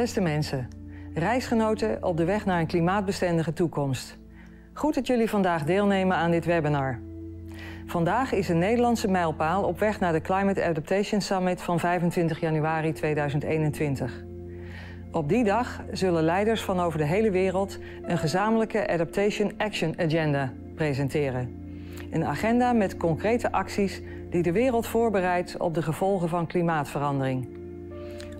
Beste mensen, reisgenoten op de weg naar een klimaatbestendige toekomst. Goed dat jullie vandaag deelnemen aan dit webinar. Vandaag is een Nederlandse mijlpaal op weg naar de Climate Adaptation Summit van 25 januari 2021. Op die dag zullen leiders van over de hele wereld een gezamenlijke Adaptation Action Agenda presenteren. Een agenda met concrete acties die de wereld voorbereidt op de gevolgen van klimaatverandering.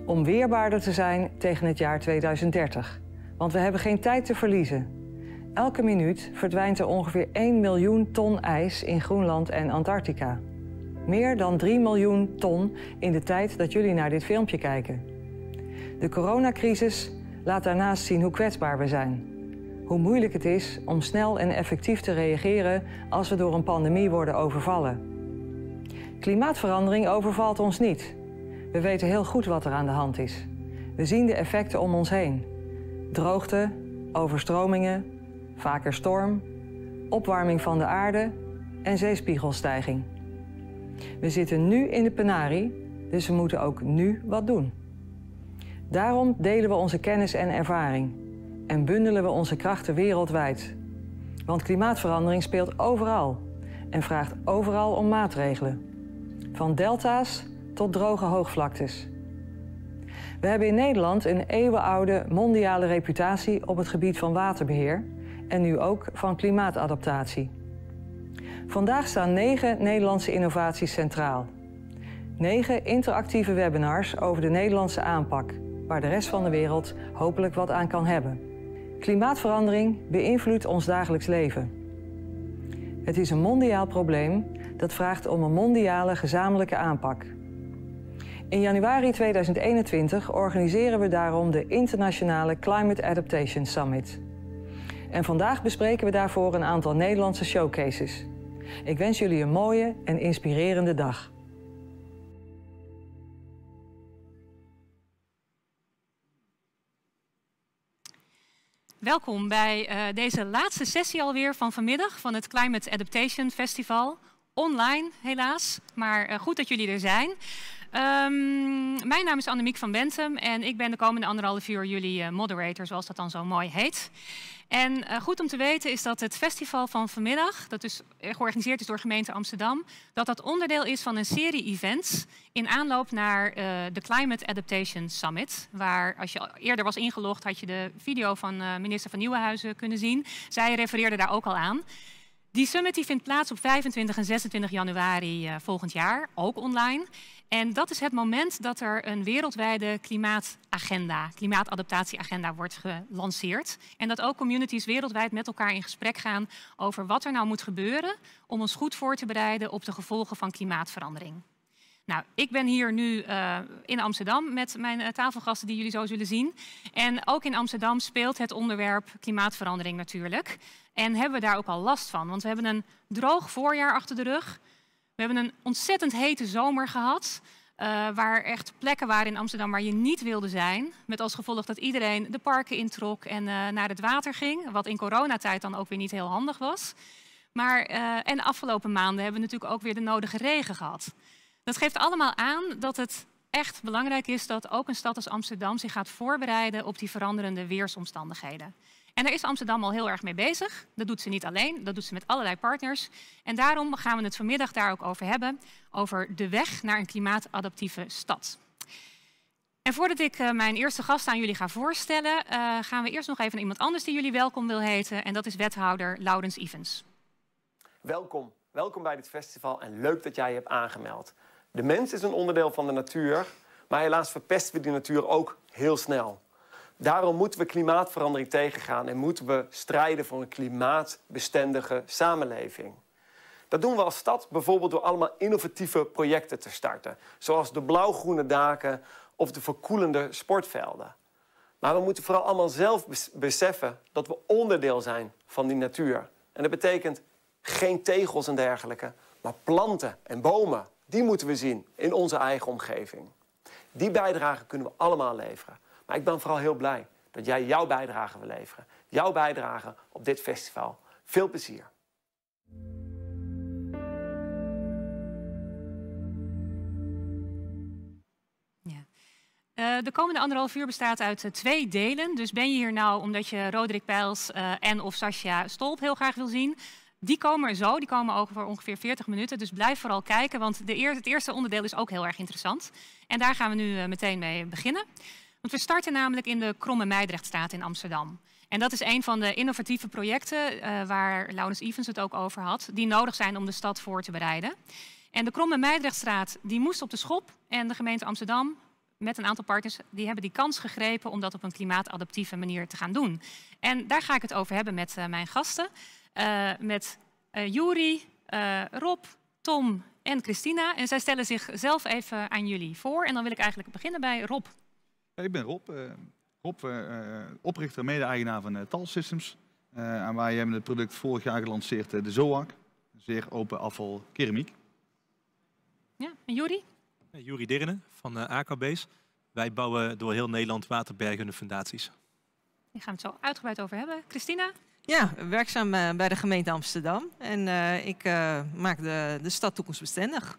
Om weerbaarder te zijn tegen het jaar 2030. Want we hebben geen tijd te verliezen. Elke minuut verdwijnt er ongeveer 1 miljoen ton ijs in Groenland en Antarctica. Meer dan 3 miljoen ton in de tijd dat jullie naar dit filmpje kijken. De coronacrisis laat daarnaast zien hoe kwetsbaar we zijn. Hoe moeilijk het is om snel en effectief te reageren als we door een pandemie worden overvallen. Klimaatverandering overvalt ons niet. We weten heel goed wat er aan de hand is. We zien de effecten om ons heen. Droogte, overstromingen, vaker storm, opwarming van de aarde en zeespiegelstijging. We zitten nu in de penarie, dus we moeten ook nu wat doen. Daarom delen we onze kennis en ervaring en bundelen we onze krachten wereldwijd. Want klimaatverandering speelt overal en vraagt overal om maatregelen. Van delta's tot droge hoogvlaktes. We hebben in Nederland een eeuwenoude mondiale reputatie op het gebied van waterbeheer en nu ook van klimaatadaptatie. Vandaag staan negen Nederlandse innovaties centraal. Negen interactieve webinars over de Nederlandse aanpak, waar de rest van de wereld hopelijk wat aan kan hebben. Klimaatverandering beïnvloedt ons dagelijks leven. Het is een mondiaal probleem dat vraagt om een mondiale gezamenlijke aanpak. In januari 2021 organiseren we daarom de Internationale Climate Adaptation Summit. En vandaag bespreken we daarvoor een aantal Nederlandse showcases. Ik wens jullie een mooie en inspirerende dag. Welkom bij uh, deze laatste sessie alweer van vanmiddag van het Climate Adaptation Festival. Online helaas, maar uh, goed dat jullie er zijn. Um, mijn naam is Annemiek van Bentum en ik ben de komende anderhalf uur jullie uh, moderator, zoals dat dan zo mooi heet. En uh, goed om te weten is dat het festival van vanmiddag, dat dus georganiseerd is door gemeente Amsterdam, dat dat onderdeel is van een serie events in aanloop naar de Climate Adaptation Summit. Waar als je eerder was ingelogd, had je de video van minister van Nieuwenhuizen kunnen zien. Zij refereerde daar ook al aan. Die summit die vindt plaats op 25 en 26 januari volgend jaar, ook online. En dat is het moment dat er een wereldwijde klimaatagenda, klimaatadaptatieagenda wordt gelanceerd. En dat ook communities wereldwijd met elkaar in gesprek gaan over wat er nou moet gebeuren om ons goed voor te bereiden op de gevolgen van klimaatverandering. Nou, ik ben hier nu uh, in Amsterdam met mijn uh, tafelgasten die jullie zo zullen zien. En ook in Amsterdam speelt het onderwerp klimaatverandering natuurlijk. En hebben we daar ook al last van, want we hebben een droog voorjaar achter de rug. We hebben een ontzettend hete zomer gehad. Uh, waar echt plekken waren in Amsterdam waar je niet wilde zijn. Met als gevolg dat iedereen de parken introk en uh, naar het water ging. Wat in coronatijd dan ook weer niet heel handig was. Maar, uh, en de afgelopen maanden hebben we natuurlijk ook weer de nodige regen gehad. Dat geeft allemaal aan dat het echt belangrijk is dat ook een stad als Amsterdam zich gaat voorbereiden op die veranderende weersomstandigheden. En daar is Amsterdam al heel erg mee bezig. Dat doet ze niet alleen, dat doet ze met allerlei partners. En daarom gaan we het vanmiddag daar ook over hebben, over de weg naar een klimaatadaptieve stad. En voordat ik uh, mijn eerste gast aan jullie ga voorstellen, uh, gaan we eerst nog even naar iemand anders die jullie welkom wil heten. En dat is wethouder Laurens Evans. Welkom, welkom bij dit festival en leuk dat jij je hebt aangemeld. De mens is een onderdeel van de natuur, maar helaas verpesten we die natuur ook heel snel. Daarom moeten we klimaatverandering tegengaan en moeten we strijden voor een klimaatbestendige samenleving. Dat doen we als stad bijvoorbeeld door allemaal innovatieve projecten te starten, zoals de blauw-groene daken of de verkoelende sportvelden. Maar we moeten vooral allemaal zelf beseffen dat we onderdeel zijn van die natuur. En dat betekent geen tegels en dergelijke, maar planten en bomen. Die moeten we zien in onze eigen omgeving. Die bijdrage kunnen we allemaal leveren. Maar ik ben vooral heel blij dat jij jouw bijdrage wil leveren. Jouw bijdrage op dit festival. Veel plezier. Uh, de komende anderhalf uur bestaat uit uh, twee delen. Dus ben je hier nou omdat je Roderick Pijls uh, en of Sascha Stolp heel graag wil zien... Die komen er zo, die komen over ongeveer 40 minuten. Dus blijf vooral kijken, want de het eerste onderdeel is ook heel erg interessant. En daar gaan we nu meteen mee beginnen. Want we starten namelijk in de Kromme Meidrechtstraat in Amsterdam. En dat is een van de innovatieve projecten uh, waar Laurens Evans het ook over had, die nodig zijn om de stad voor te bereiden. En de Kromme Meidrechtstraat die moest op de schop en de gemeente Amsterdam met een aantal partners, die hebben die kans gegrepen om dat op een klimaatadaptieve manier te gaan doen. En daar ga ik het over hebben met uh, mijn gasten. Uh, met uh, Rob, Tom en Christina. En zij stellen zichzelf even aan jullie voor. En dan wil ik eigenlijk beginnen bij Rob. Ik ben Rob, Rob oprichter mede-eigenaar van Tal Systems. en wij hebben het product vorig jaar gelanceerd, de ZOAC. Zeer open afval keramiek. Ja, en Juri? Juri Dirnen van uh, AKB's. Wij bouwen door heel Nederland waterbergende fundaties. Daar gaan we het zo uitgebreid over hebben. Christina? Ja, werkzaam bij de gemeente Amsterdam. En uh, ik maak de, de stad toekomstbestendig.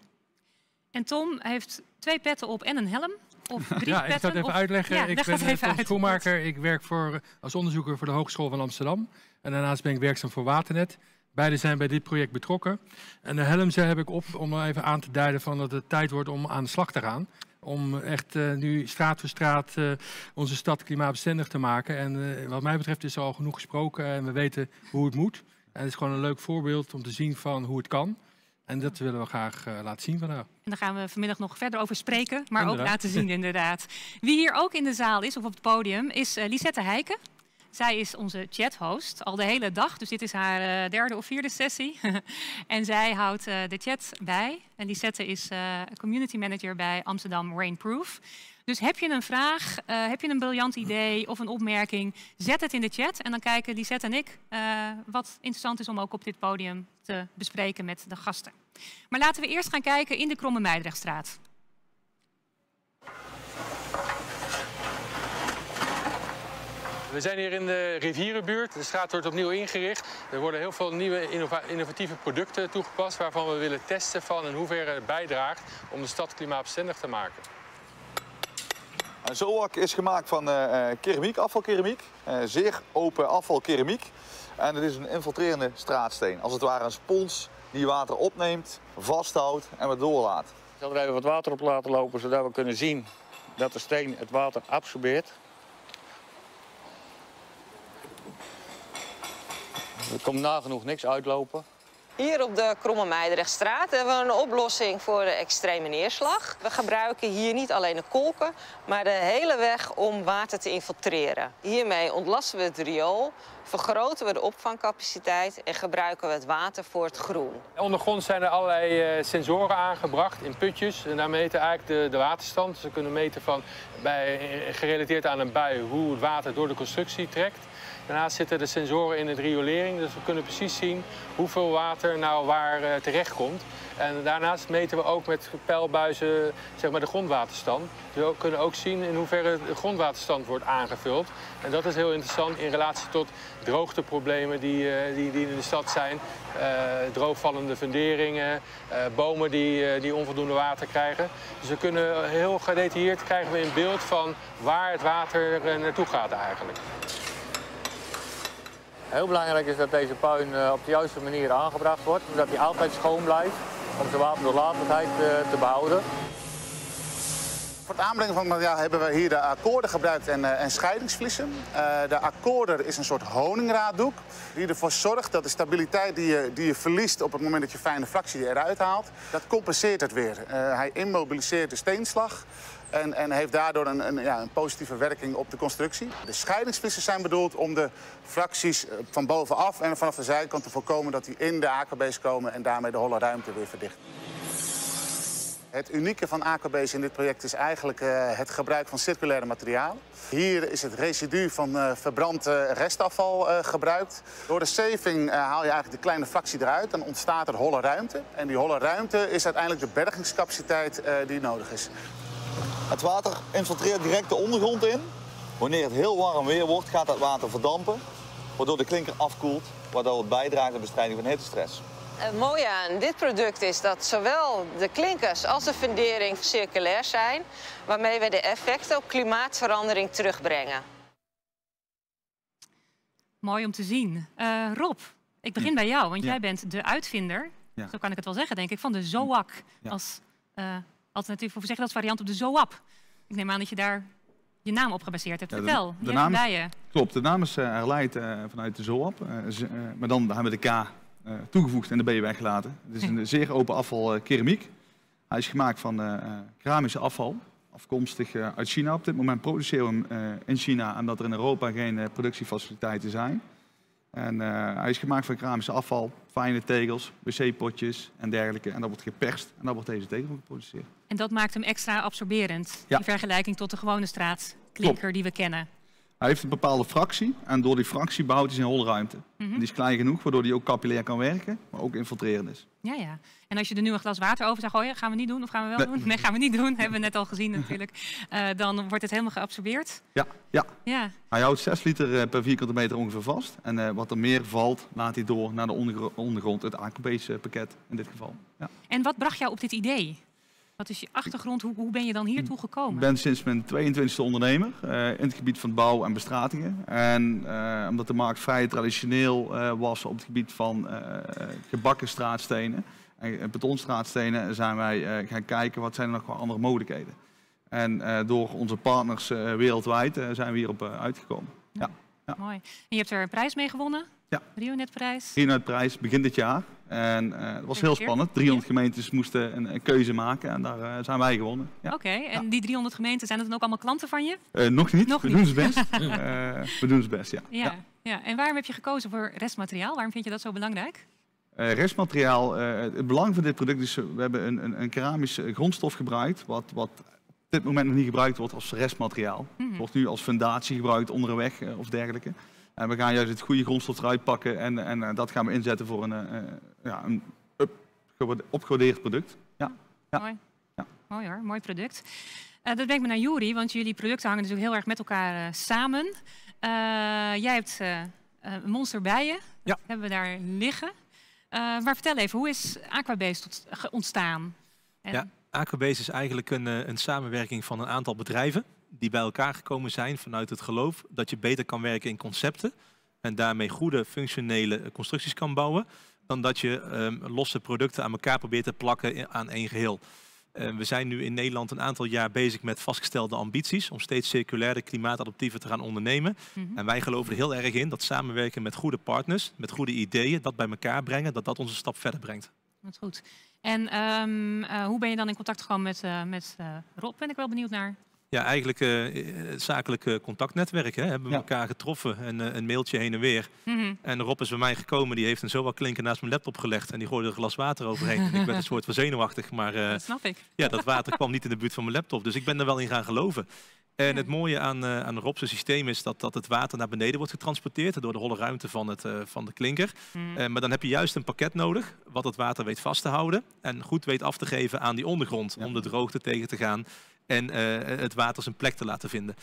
En Tom heeft twee petten op en een helm. Of drie ja, ik zal het even of... uitleggen. Ja, ik ben Tom Schoenmaker. Ik werk voor, als onderzoeker voor de Hogeschool van Amsterdam. En daarnaast ben ik werkzaam voor Waternet. Beide zijn bij dit project betrokken. En de helm heb ik op om even aan te duiden van dat het tijd wordt om aan de slag te gaan. Om echt uh, nu straat voor straat uh, onze stad klimaatbestendig te maken. En uh, wat mij betreft is er al genoeg gesproken en we weten hoe het moet. En het is gewoon een leuk voorbeeld om te zien van hoe het kan. En dat willen we graag laten zien vandaag. En daar gaan we vanmiddag nog verder over spreken, maar inderdaad. ook laten zien inderdaad. Wie hier ook in de zaal is, of op het podium, is Lisette Heijken. Zij is onze chathost al de hele dag, dus dit is haar uh, derde of vierde sessie. en zij houdt de chat bij. En Lisette is community manager bij Amsterdam Rainproof. Dus heb je een vraag, heb je een briljant idee of een opmerking, zet het in de chat. En dan kijken Lisette en ik wat interessant is om ook op dit podium te bespreken met de gasten. Maar laten we eerst gaan kijken in de Kromme Meidrechtstraat. We zijn hier in de rivierenbuurt. De straat wordt opnieuw ingericht. Er worden heel veel nieuwe innovatieve producten toegepast... waarvan we willen testen van in hoeverre het bijdraagt om de stad klimaatbestendig te maken. Een zoak is gemaakt van uh, keramiek, afvalkeramiek. Uh, zeer open afvalkeramiek. En het is een infiltrerende straatsteen. Als het ware een spons die water opneemt, vasthoudt en weer doorlaat. Ik zal er even wat water op laten lopen, zodat we kunnen zien dat de steen het water absorbeert. Er komt nagenoeg niks uitlopen. Hier op de Kromme Meidrechtstraat hebben we een oplossing voor de extreme neerslag. We gebruiken hier niet alleen de kolken, maar de hele weg om water te infiltreren. Hiermee ontlasten we het riool, vergroten we de opvangcapaciteit en gebruiken we het water voor het groen. Ondergrond zijn er allerlei uh, sensoren aangebracht in putjes. En daar meten eigenlijk de, de waterstand. Ze kunnen meten van, bij, gerelateerd aan een bui hoe het water door de constructie trekt. Daarnaast zitten de sensoren in de riolering, dus we kunnen precies zien hoeveel water nou waar uh, terecht komt. En daarnaast meten we ook met pijlbuizen zeg maar, de grondwaterstand. Dus we kunnen ook zien in hoeverre de grondwaterstand wordt aangevuld. En dat is heel interessant in relatie tot droogteproblemen die, uh, die, die in de stad zijn. Uh, droogvallende funderingen, bomen die, die onvoldoende water krijgen. Dus we kunnen heel gedetailleerd krijgen we in beeld van waar het water naartoe gaat eigenlijk. Heel belangrijk is dat deze puin op de juiste manier aangebracht wordt, zodat hij altijd schoon blijft om zijn waterdoorlatendheid te behouden. Voor het aanbrengen van het materiaal hebben we hier de akkoorden gebruikt en, en scheidingsvliezen. De akkoorder is een soort honingraaddoek die ervoor zorgt dat de stabiliteit die je, die je verliest op het moment dat je fijne fractie eruit haalt, dat compenseert het weer. Hij immobiliseert de steenslag. En, en, heeft daardoor een, een, ja, een, positieve werking op de constructie. De scheidingsvliezen zijn bedoeld om de fracties van bovenaf en vanaf de zijkant te voorkomen dat die in de AKB's komen en daarmee de holle ruimte weer verdichten. Het unieke van AKB's in dit project is eigenlijk uh, het gebruik van circulaire materialen. Hier is het residu van uh, verbrand restafval gebruikt. Door de saving haal je eigenlijk de kleine fractie eruit. Dan ontstaat er holle ruimte. En die holle ruimte is uiteindelijk de bergingscapaciteit die nodig is. Het water infiltreert direct de ondergrond in. Wanneer het heel warm weer wordt, gaat dat water verdampen. Waardoor de klinker afkoelt, waardoor het bijdraagt aan de bestrijding van hittestress. Het mooie aan dit product is dat zowel de klinkers als de fundering circulair zijn, waarmee we de effecten op klimaatverandering terugbrengen. Mooi om te zien. Eh, Rob, ik begin bij jou, want Ja. jij bent de uitvinder, Ja. zo kan ik het wel zeggen, denk ik, van de ZOAC Ja. als eh, alternatief, of zeg dat, variant op de ZOAP. Ik neem aan dat je daar je naam op gebaseerd hebt. Ja, de- Vertel, de naam bij je? Klopt, de naam is eh, herleid eh, vanuit de ZOAP. eh, maar dan hebben we de K toegevoegd en de B weggelaten. Het is een zeer open afval keramiek. Hij is gemaakt van keramische afval, afkomstig uit China. Op dit moment produceren we hem in China, omdat er in Europa geen productiefaciliteiten zijn. En hij is gemaakt van keramische afval, fijne tegels, wc-potjes en dergelijke. En dat wordt geperst en daar wordt deze tegel geproduceerd. En dat maakt hem extra absorberend, Ja. in vergelijking tot de gewone straatklinker die we kennen. Hij heeft een bepaalde fractie en door die fractie bouwt hij zijn holruimte. Mhm. En die is klein genoeg, waardoor hij ook capillair kan werken, maar ook infiltrerend is. Ja, ja. En als je er nu een glas water over zou gooien, gaan we niet doen of gaan we wel Nee. doen? Nee, gaan we niet doen. Hebben we net al gezien natuurlijk. Eh, dan wordt het helemaal geabsorbeerd. Ja, ja. Ja, Hij houdt 6 liter eh, per vierkante meter ongeveer vast. En eh, wat er meer valt, laat hij door naar de ondergro- ondergrond, het aquabase pakket in dit geval. Ja. En wat bracht jou op dit idee? Wat is je achtergrond? Hoe, hoe ben je dan hiertoe Ik gekomen? ben sinds mijn 22e ondernemer eh, in het gebied van bouw en bestratingen. En eh, omdat de markt vrij traditioneel eh, was op het gebied van gebakken straatstenen en betonstraatstenen, zijn wij gaan kijken wat zijn er nog wel andere mogelijkheden. En door onze partners wereldwijd zijn we hierop uitgekomen. Ja. Ja. Mooi. En je hebt er een prijs mee gewonnen? Ja. Rio-netprijs? Prijs begin dit jaar. En eh, het was heel spannend. 300 gemeentes moesten een, een keuze maken en daar eh, zijn wij gewonnen. Ja. Oké, en die 300 gemeenten, zijn dat dan ook allemaal klanten van je? Eh, nog niet, Nog we niet. doen het best. We doen het best, ja. Ja. ja. En waarom heb je gekozen voor restmateriaal? Waarom vind je dat zo belangrijk? Restmateriaal, het belang van dit product is, we hebben een, een, een keramisch eh, grondstof gebruikt, wat, wat op dit moment nog niet gebruikt wordt als restmateriaal. Het wordt nu als fundatie gebruikt onder een weg eh, of dergelijke. En we gaan juist het goede grondstof eruit pakken en, en eh, dat gaan we inzetten voor een, eh, eh, ja, een up- opgewaardeerd product. Ja. Ja. Mooi. Mooi hoor, mooi product. Eh, dat brengt me naar Juri, want jullie producten hangen natuurlijk heel erg met elkaar samen. Eh, jij hebt een monster bij je. Dat hebben we daar liggen. Eh, maar vertel even, hoe is Aquabase tot, ontstaan? En- Ja, Aquabase is eigenlijk een, een samenwerking van een aantal bedrijven die bij elkaar gekomen zijn vanuit het geloof dat je beter kan werken in concepten en daarmee goede functionele eh, constructies kan bouwen dan dat je ehm, losse producten aan elkaar probeert te plakken aan één geheel. Eh, we zijn nu in Nederland een aantal jaar bezig met vastgestelde ambities om steeds circulaire, klimaatadaptiever te gaan ondernemen. Mhm. En wij geloven er heel erg in dat samenwerken met goede partners, met goede ideeën, dat bij elkaar brengen, dat dat ons een stap verder brengt. Dat is goed. En ehm, eh, hoe ben je dan in contact gekomen met, eh, met Rob? Ben ik wel benieuwd naar. Ja, eigenlijk eh, het zakelijke contactnetwerk. Hè. Hebben we elkaar getroffen en eh, een mailtje heen en weer. Mhm. En Rob is bij mij gekomen, die heeft een zoa klinker naast mijn laptop gelegd en die gooide er een glas water overheen. en ik werd een soort van zenuwachtig, maar eh, Dat snap ik. ja, dat water kwam niet in de buurt van mijn laptop. Dus ik ben er wel in gaan geloven. En het mooie aan, eh aan Rob's systeem is dat, dat het water naar beneden wordt getransporteerd door de holle ruimte van, het, eh, van de klinker. Mhm. Eh, maar dan heb je juist een pakket nodig wat het water weet vast te houden en goed weet af te geven aan die ondergrond om de droogte tegen te gaan en eh, het water zijn plek te laten vinden.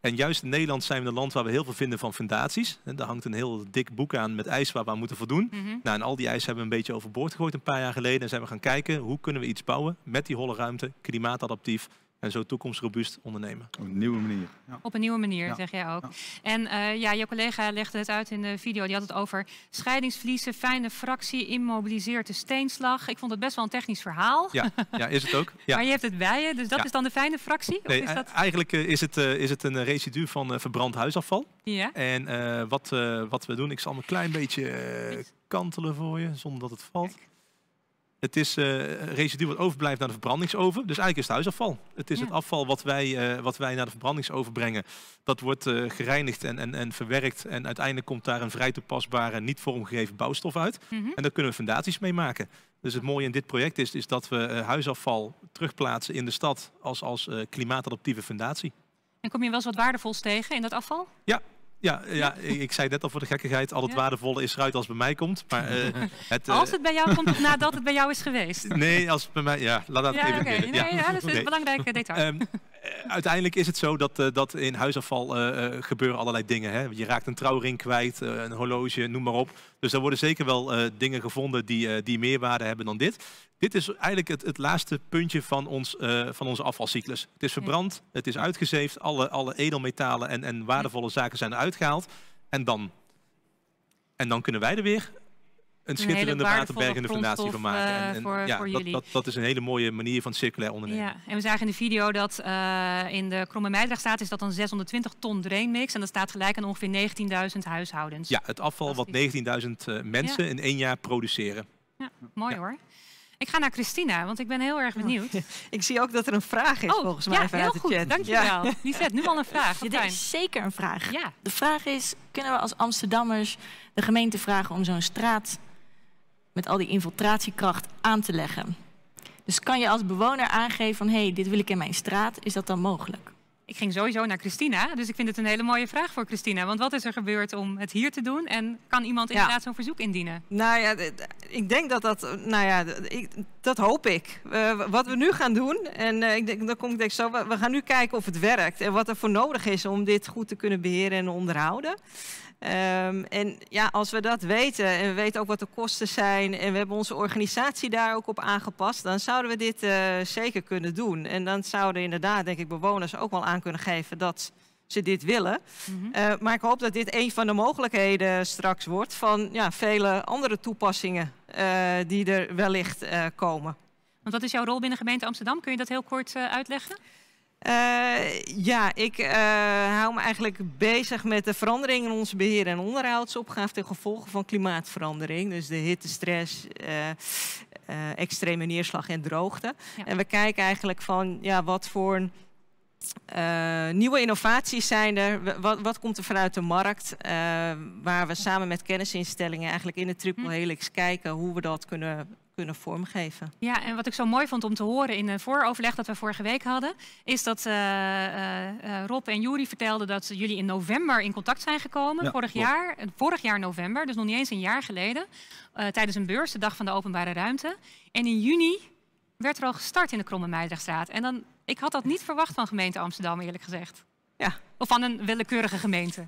En juist in Nederland zijn we een land waar we heel veel vinden van fundaties. En daar hangt een heel dik boek aan met eisen waar we aan moeten voldoen. Mhm. Nou, en al die eisen hebben we een beetje overboord gegooid een paar jaar geleden. En zijn we gaan kijken hoe kunnen we iets bouwen met die holle ruimte, klimaatadaptief en zo toekomstrobuust ondernemen. Op een nieuwe manier. Op een nieuwe manier, Ja. zeg jij ook. En eh, ja, je collega legde het uit in de video. Die had het over scheidingsvliezen, fijne fractie, immobiliseert de steenslag. Ik vond het best wel een technisch verhaal. Ja, ja is het ook. Ja. Maar je hebt het bij je, dus dat Ja. is dan de fijne fractie? Nee, of is dat... e- Eigenlijk eh, is, het, eh, is het een eh, residu van eh, verbrand huisafval. Ja. En eh, wat, eh, wat we doen, ik zal hem een klein beetje eh, kantelen voor je, zonder dat het valt. Het is eh, residu wat overblijft naar de verbrandingsoven. Dus eigenlijk is het huisafval. Het is Ja. het afval wat wij, eh, wat wij naar de verbrandingsoven brengen. Dat wordt eh, gereinigd en, en, en verwerkt. En uiteindelijk komt daar een vrij toepasbare, niet vormgegeven bouwstof uit. Mhm. En daar kunnen we fundaties mee maken. Dus het mooie in dit project is, is dat we huisafval terugplaatsen in de stad als, als klimaatadaptieve fundatie. En kom je wel eens wat waardevols tegen in dat afval? Ja, ja, ja ik ik zei net al voor de gekkigheid, al het Ja. waardevolle is eruit als het bij mij komt. Maar, eh, het, eh, Als het bij jou komt of nadat het bij jou is geweest? Nee, als het bij mij... Ja, laat dat Ja, even oké. binnen. Nee, ja, dat is een belangrijk eh, detail. Ehm, uiteindelijk is het zo dat, eh, dat in huisafval eh, eh, gebeuren allerlei dingen. Hè? Je raakt een trouwring kwijt, eh, een horloge, noem maar op. Dus er worden zeker wel eh, dingen gevonden die, eh, die meerwaarde hebben dan dit. Dit is eigenlijk het, het laatste puntje van, ons, eh, van onze afvalcyclus. Het is verbrand, het is uitgezeefd, alle, alle edelmetalen en, en waardevolle zaken zijn eruit gehaald. En dan? En dan kunnen wij er weer een schitterende waardevolle waterbergende fundatie van maken. En, eh, en voor- ja, voor dat, jullie. dat, dat is een hele mooie manier van circulair ondernemen. Ja, en we zagen in de video dat eh, in de Kromme Meidrachtstaat is dat dan 620 ton drainmix. En dat staat gelijk aan ongeveer 19.000 huishoudens. Ja, het afval wat 19.000 eh, mensen Ja. in één jaar produceren. Ja, mooi hoor. Ik ga naar Christina, want ik ben heel erg benieuwd. Ik zie ook dat er een vraag is Oh, volgens mij ja, vanuit heel de goed. chat. Dankjewel. Ja. Zet nu al een vraag. Ja, dit is zeker een vraag. Ja. De vraag is, kunnen we als Amsterdammers de gemeente vragen om zo'n straat met al die infiltratiekracht aan te leggen? Dus kan je als bewoner aangeven van, hé, hey, dit wil ik in mijn straat, is dat dan mogelijk? Ik ging sowieso naar Christina, dus ik vind het een hele mooie vraag voor Christina. Want wat is er gebeurd om het hier te doen? En kan iemand Ja. inderdaad zo'n verzoek indienen? Nou ja, ik denk dat dat, nou ja, ik, dat hoop ik. Eh, wat we nu gaan doen, en eh, ik denk, dan kom ik denk zo, we, we gaan nu kijken of het werkt en wat er voor nodig is om dit goed te kunnen beheren en onderhouden. Ehm, en ja, als we dat weten en we weten ook wat de kosten zijn en we hebben onze organisatie daar ook op aangepast, dan zouden we dit eh, zeker kunnen doen. En dan zouden inderdaad, denk ik, bewoners ook wel aan kunnen geven dat ze dit willen. Eh, maar ik hoop dat dit een van de mogelijkheden straks wordt van ja, vele andere toepassingen eh, die er wellicht komen. Want wat is jouw rol binnen gemeente Amsterdam? Kun je dat heel kort uitleggen? Eh, ja, ik eh, hou me eigenlijk bezig met de verandering in onze beheer- en onderhoudsopgave ten gevolge van klimaatverandering. Dus de hitte, stress, eh, extreme neerslag en droogte. En we kijken eigenlijk van ja, wat voor nieuwe innovaties zijn er. Wat, wat komt er vanuit de markt? waar we samen met kennisinstellingen eigenlijk in de triple helix kijken hoe we dat kunnen, kunnen vormgeven. Ja, en wat ik zo mooi vond om te horen in een vooroverleg dat we vorige week hadden, is dat eh, eh, eh, Rob en Juri vertelden dat jullie in november in contact zijn gekomen. Ja, vorig, klopt. jaar, vorig jaar november, dus nog niet eens een jaar geleden, eh, tijdens een beurs, de Dag van de Openbare Ruimte. En in juni werd er al gestart in de Kromme Meidrachtstraat. En dan, ik had dat niet verwacht van gemeente Amsterdam, eerlijk gezegd. Ja. Of van een willekeurige gemeente.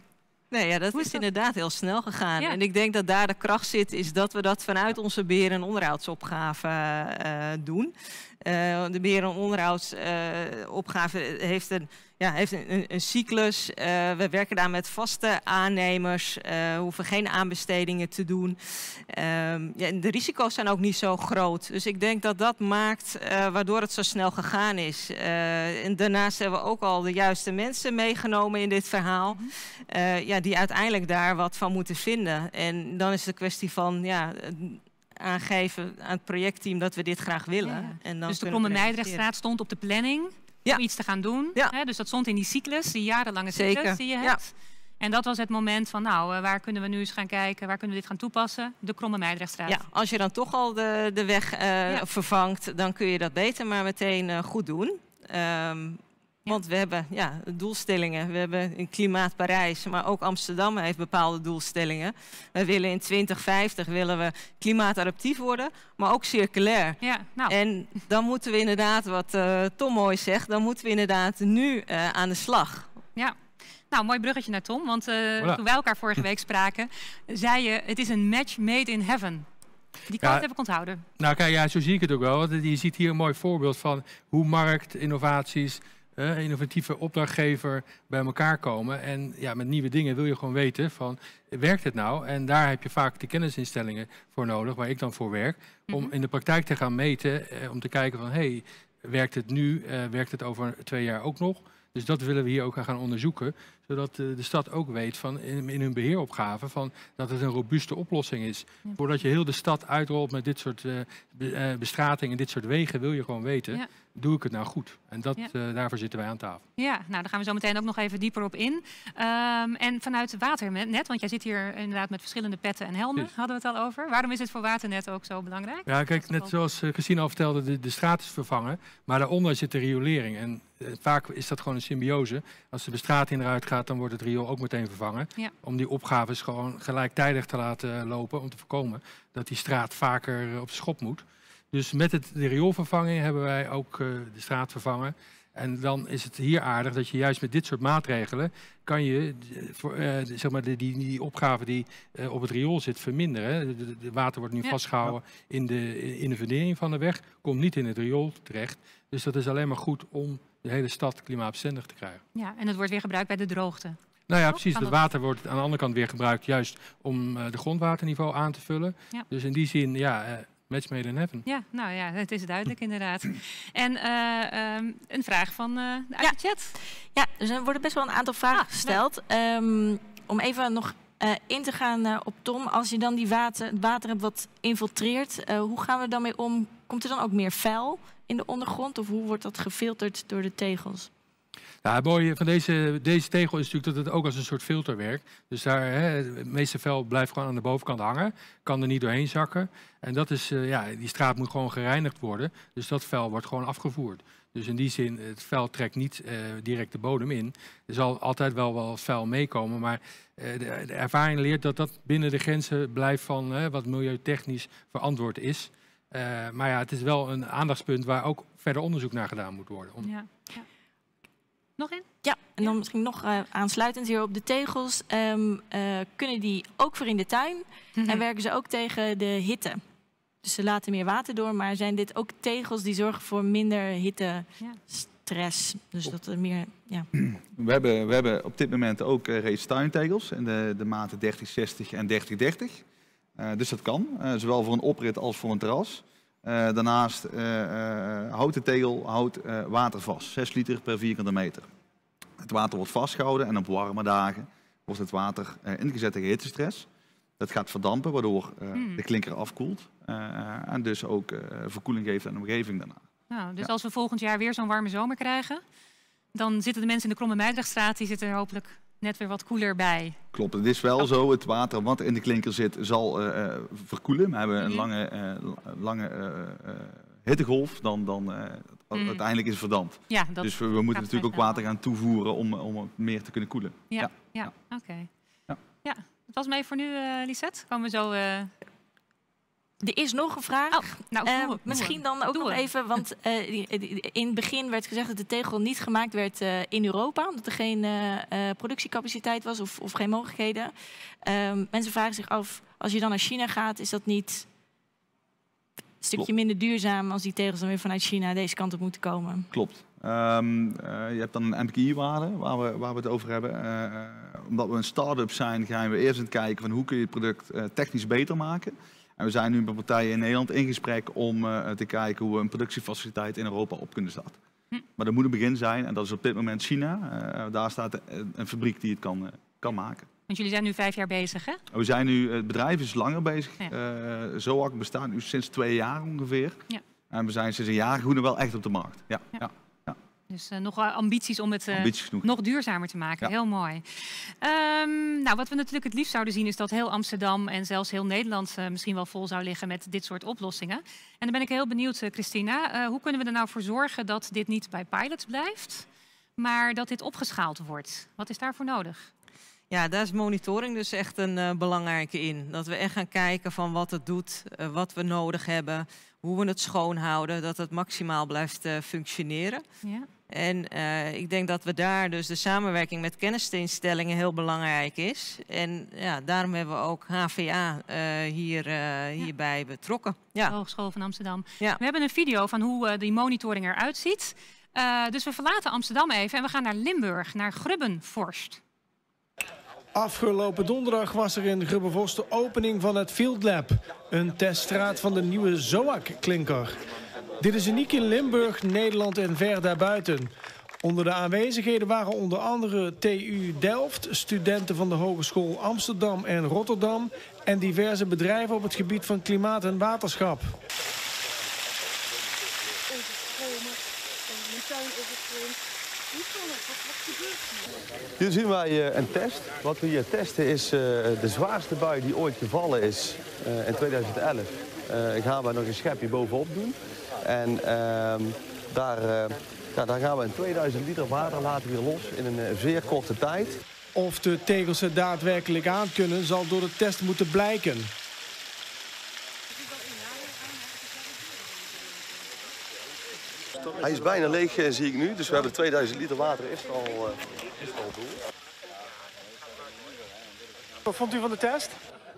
Nee, ja, dat is, inderdaad heel snnel gegaan. Ja. En ik denk dat daar de kracht zit, is dat we dat vanuit onze beheer- en onderhoudsopgave eh, doen. Eh, de beheer- en onderhoudsopgave heeft een, ja, heeft een, een, een cyclus. Eh, we werken daar met vaste aannemers, eh hoeven geen aanbestedingen te doen. Ehm, ja, en de risico's zijn ook niet zo groot. Dus ik denk dat dat maakt eh, waardoor het zo snel gegaan is. Eh, en daarnaast hebben we ook al de juiste mensen meegenomen in dit verhaal. eh, ja, die uiteindelijk daar wat van moeten vinden. En dan is een kwestie van ja, aangeven aan het projectteam dat we dit graag willen. Ja. En dan dus de Kromme. Meidrachtstraat stond op de planning om iets te gaan doen. Hè? Dus dat stond in die cyclus, die jarenlange cyclus Zeker, die je ja. hebt. En dat was het moment van, nou, eh, waar kunnen we nu eens gaan kijken? Waar kunnen we dit gaan toepassen? De Kromme Meidrachtstraat. Ja, als je dan toch al de, de weg eh, vervangt, dan kun je dat beter maar meteen eh, goed doen. Ehm, Want we hebben ja, doelstellingen. We hebben in Klimaat Parijs, maar ook Amsterdam heeft bepaalde doelstellingen. We willen in 2050 willen we klimaatadaptief worden, maar ook circulair. Ja, nou. En dan moeten we inderdaad, wat eh, Tom mooi zegt, dan moeten we inderdaad nu eh, aan de slag. Ja. Nou, mooi bruggetje naar Tom. Want eh, Voilà. toen wij elkaar vorige week spraken, zei je... het is een match made in heaven. Die Ja. quote heb ik onthouden. Nou, kijk, ja, zo zie ik het ook wel. Want je ziet hier een mooi voorbeeld van hoe markt, innovaties, innovatieve opdrachtgever bij elkaar komen. En ja, met nieuwe dingen wil je gewoon weten van, werkt het nou? En daar heb je vaak de kennisinstellingen voor nodig, waar ik dan voor werk, om in de praktijk te gaan meten, eh, om te kijken van, hey, werkt het nu, eh, werkt het over twee jaar ook nog? Dus dat willen we hier ook gaan onderzoeken, zodat eh, de stad ook weet van in, in hun beheeropgave van dat het een robuuste oplossing is. Voordat je heel de stad uitrolt met dit soort eh, be- eh, bestratingen, dit soort wegen, wil je gewoon weten, Ja. doe ik het nou goed? En dat, Ja. daarvoor zitten wij aan tafel. Ja, nou, daar gaan we zo meteen ook nog even dieper op in. Ehm, en vanuit Waternet, want jij zit hier inderdaad met verschillende petten en helmen, hadden we het al over. Waarom is het voor Waternet ook zo belangrijk? Ja, kijk, net zoals Christine al vertelde, de, de straat is vervangen, maar daaronder zit de riolering. En vaak is dat gewoon een symbiose. Als de bestrating eruit gaat, dan wordt het riool ook meteen vervangen. Ja. Om die opgaves gewoon gelijktijdig te laten lopen, om te voorkomen dat die straat vaker eh, op schop moet. Dus met het, de rioolvervanging hebben wij ook eh, de straat vervangen. En dan is het hier aardig dat je juist met dit soort maatregelen kan je eh, voor, eh, zeg maar, die, die, die opgave die eh, op het riool zit verminderen. Het water wordt nu Ja. vastgehouden in de, in de van de weg, komt niet in het riool terecht. Dus dat is alleen maar goed om de hele stad klimaatbestendig te krijgen. Ja, en het wordt weer gebruikt bij de droogte. Nou ja, precies. Het dat- water wordt aan de andere kant weer gebruikt juist om eh, de grondwaterniveau aan te vullen. Ja. Dus in die zin, ja, eh, match made in heaven. Ja, nou ja, het is duidelijk inderdaad. En eh, ehm, een vraag van eh de chat. Ja, dus er worden best wel een aantal vragen gesteld. Ehm, om even nog eh, in te gaan eh, op Tom. Als je dan die water, het water hebt wat infiltreert, eh, hoe gaan we daarmee om? Komt er dan ook meer vuil in de ondergrond? Of hoe wordt dat gefilterd door de tegels? Ja, het mooie van deze, deze tegel is natuurlijk dat het ook als een soort filter werkt. Dus daar, hè, het meeste vel blijft gewoon aan de bovenkant hangen. Kan er niet doorheen zakken. En dat is, eh, ja, die straat moet gewoon gereinigd worden. Dus dat vuil wordt gewoon afgevoerd. Dus in die zin, het vuil trekt niet eh, direct de bodem in. Er zal altijd wel wat vuil meekomen. Maar eh, de, de ervaring leert dat dat binnen de grenzen blijft van wat milieutechnisch verantwoord is. Eh, maar ja, het is wel een aandachtspunt waar ook verder onderzoek naar gedaan moet worden. Om- Ja. ja. Nog in? Ja, en dan misschien nog eh, aansluitend hier op de tegels. ehm, eh, kunnen die ook voor in de tuin? En werken ze ook tegen de hitte? Dus ze laten meer water door, maar zijn dit ook tegels die zorgen voor minder hitte, stress? Dus dat er meer, ja. We hebben, we hebben op dit moment ook uh, reeds tuintegels in de, de maten 3060 en 3030. Uh, dus dat kan, uh, zowel voor een oprit als voor een terras. Uh, daarnaast houdt de tegel houdt, water vast, 6 liter per vierkante meter. Het water wordt vastgehouden en op warme dagen wordt het water ingezet tegen hittestress. Dat gaat verdampen, waardoor Hmm. de klinker afkoelt en dus ook verkoeling geeft aan de omgeving daarna. Nou, dus Ja. als we volgend jaar weer zo'n warme zomer krijgen, dan zitten de mensen in de Kromme Meidrechtstraat, die zitten er hopelijk net weer wat koeler bij. Klopt, het is wel zo. Het water wat in de klinker zit zal eh, eh, verkoelen. We hebben een Mhm. lange, eh, lange hittegolf, dan, dan Mhm. uiteindelijk is het verdampt. Ja, dat dus we, moeten natuurlijk ook water gaan toevoeren om, om meer te kunnen koelen. Ja, ja. oké. Ja. Ja, dat was mee voor nu, Lisette. Komen we zo... Er is nog een vraag. nou, Eh, het, misschien doe dan ook Doe nog het. even, want eh, in het begin werd gezegd dat de tegel niet gemaakt werd eh, in Europa, omdat er geen eh, eh, productiecapaciteit was of, of geen mogelijkheden. Ehm, mensen vragen zich af, als je dan naar China gaat, is dat niet een stukje Klopt. minder duurzaam als die tegels dan weer vanuit China deze kant op moeten komen? Klopt. Ehm, eh, je hebt dan een MPI-waarde waar we, waar we het over hebben. Omdat we een start-up zijn, gaan we eerst aan het kijken van hoe kun je het product eh, technisch beter maken. En we zijn nu met partijen in Nederland in gesprek om eh, te kijken hoe we een productiefaciliteit in Europa op kunnen starten. Hm. Maar dat moet een begin zijn en dat is op dit moment China. Eh, daar staat een, een fabriek die het kan, eh, kan maken. Want jullie zijn nu vijf jaar bezig, hè? We zijn nu, het bedrijf is langer bezig. Ja. Zoak bestaat nu sinds twee jaar ongeveer. Ja. En we zijn sinds een jaar goed en wel echt op de markt. Ja, ja. Dus eh, nog wel ambities om het eh, Ambities nog duurzamer te maken. Ja. Heel mooi. Ehm, nou, wat we natuurlijk het liefst zouden zien is dat heel Amsterdam en zelfs heel Nederland eh, misschien wel vol zou liggen met dit soort oplossingen. En dan ben ik heel benieuwd, Christina, eh, hoe kunnen we er nou voor zorgen dat dit niet bij pilots blijft, maar dat dit opgeschaald wordt? Wat is daarvoor nodig? Ja, daar is monitoring dus echt een eh, belangrijke in. Dat we echt gaan kijken van wat het doet, wat we nodig hebben, hoe we het schoonhouden, dat het maximaal blijft eh, functioneren. Ja. En eh, ik denk dat we daar dus de samenwerking met kennisinstellingen heel belangrijk is. En ja, daarom hebben we ook HVA eh, hier, eh, hierbij betrokken. Ja. De Hogeschool van Amsterdam. Ja. We hebben een video van hoe die monitoring eruit ziet. Eh, dus we verlaten Amsterdam even en we gaan naar Limburg, naar Grubbenvorst. Afgelopen donderdag was er in Grubbenvos de opening van het Field Lab. Een teststraat van de nieuwe Zoac-klinker. Dit is uniek in Limburg, Nederland en ver daarbuiten. Onder de aanwezigheden waren onder andere TU Delft, studenten van de Hogeschool Amsterdam en Rotterdam... en diverse bedrijven op het gebied van klimaat en waterschap. Hier zien wij eh, een test. Wat we hier testen is eh, de zwaarste bui die ooit gevallen is eh, in 2011. Eh, ik ga we nog een schepje bovenop doen. En ehm, daar, eh, ja, daar gaan we een 2000 liter water laten weer los in een eh, zeer korte tijd. Of de tegels het daadwerkelijk aan kunnen, zal door de test moeten blijken. Hij is bijna leeg, eh, zie ik nu. Dus we hebben 2000 liter water is er al, uh, is er al door. Wat vond u van de test?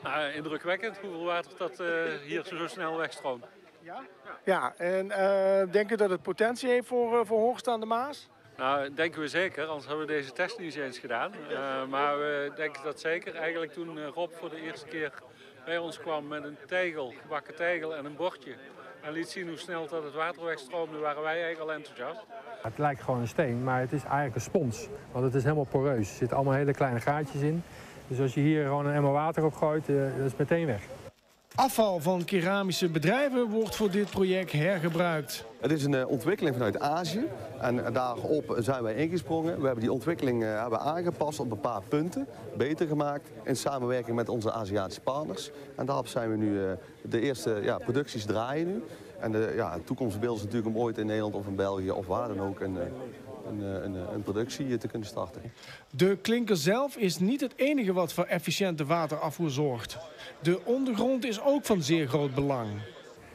Nou, indrukwekkend hoeveel water dat uh, hier zo snel wegstroomt. Ja? Ja, en uh, denk je dat het potentie heeft voor, uh, voor hoogstaande Maas? Nou, denken we zeker, anders hebben we deze test niet eens gedaan. Uh, maar we denken dat zeker. Eigenlijk toen Rob voor de eerste keer bij ons kwam met een tegel, gebakken tegel en een bordje. En liet zien hoe snel dat het water wegstroomde, waren wij eigenlijk al enthousiast. Het lijkt gewoon een steen, maar het is eigenlijk een spons. Want het is helemaal poreus. Er zitten allemaal hele kleine gaatjes in. Dus als je hier gewoon een emmer water op gooit, uh, dat is meteen weg. Afval van keramische bedrijven wordt voor dit project hergebruikt. Het is een uh, ontwikkeling vanuit Azië en daarop zijn wij ingesprongen. We hebben die ontwikkeling uh, hebben aangepast op een paar punten, beter gemaakt in samenwerking met onze Aziatische partners. En daarop zijn we nu uh, de eerste ja, producties draaien nu. En de ja, toekomstbeeld is natuurlijk om ooit in Nederland of in België of waar dan ook een, een, een, een, productie te kunnen starten. De klinker zelf is niet het enige wat voor efficiënte waterafvoer zorgt. De ondergrond is ook van zeer groot belang.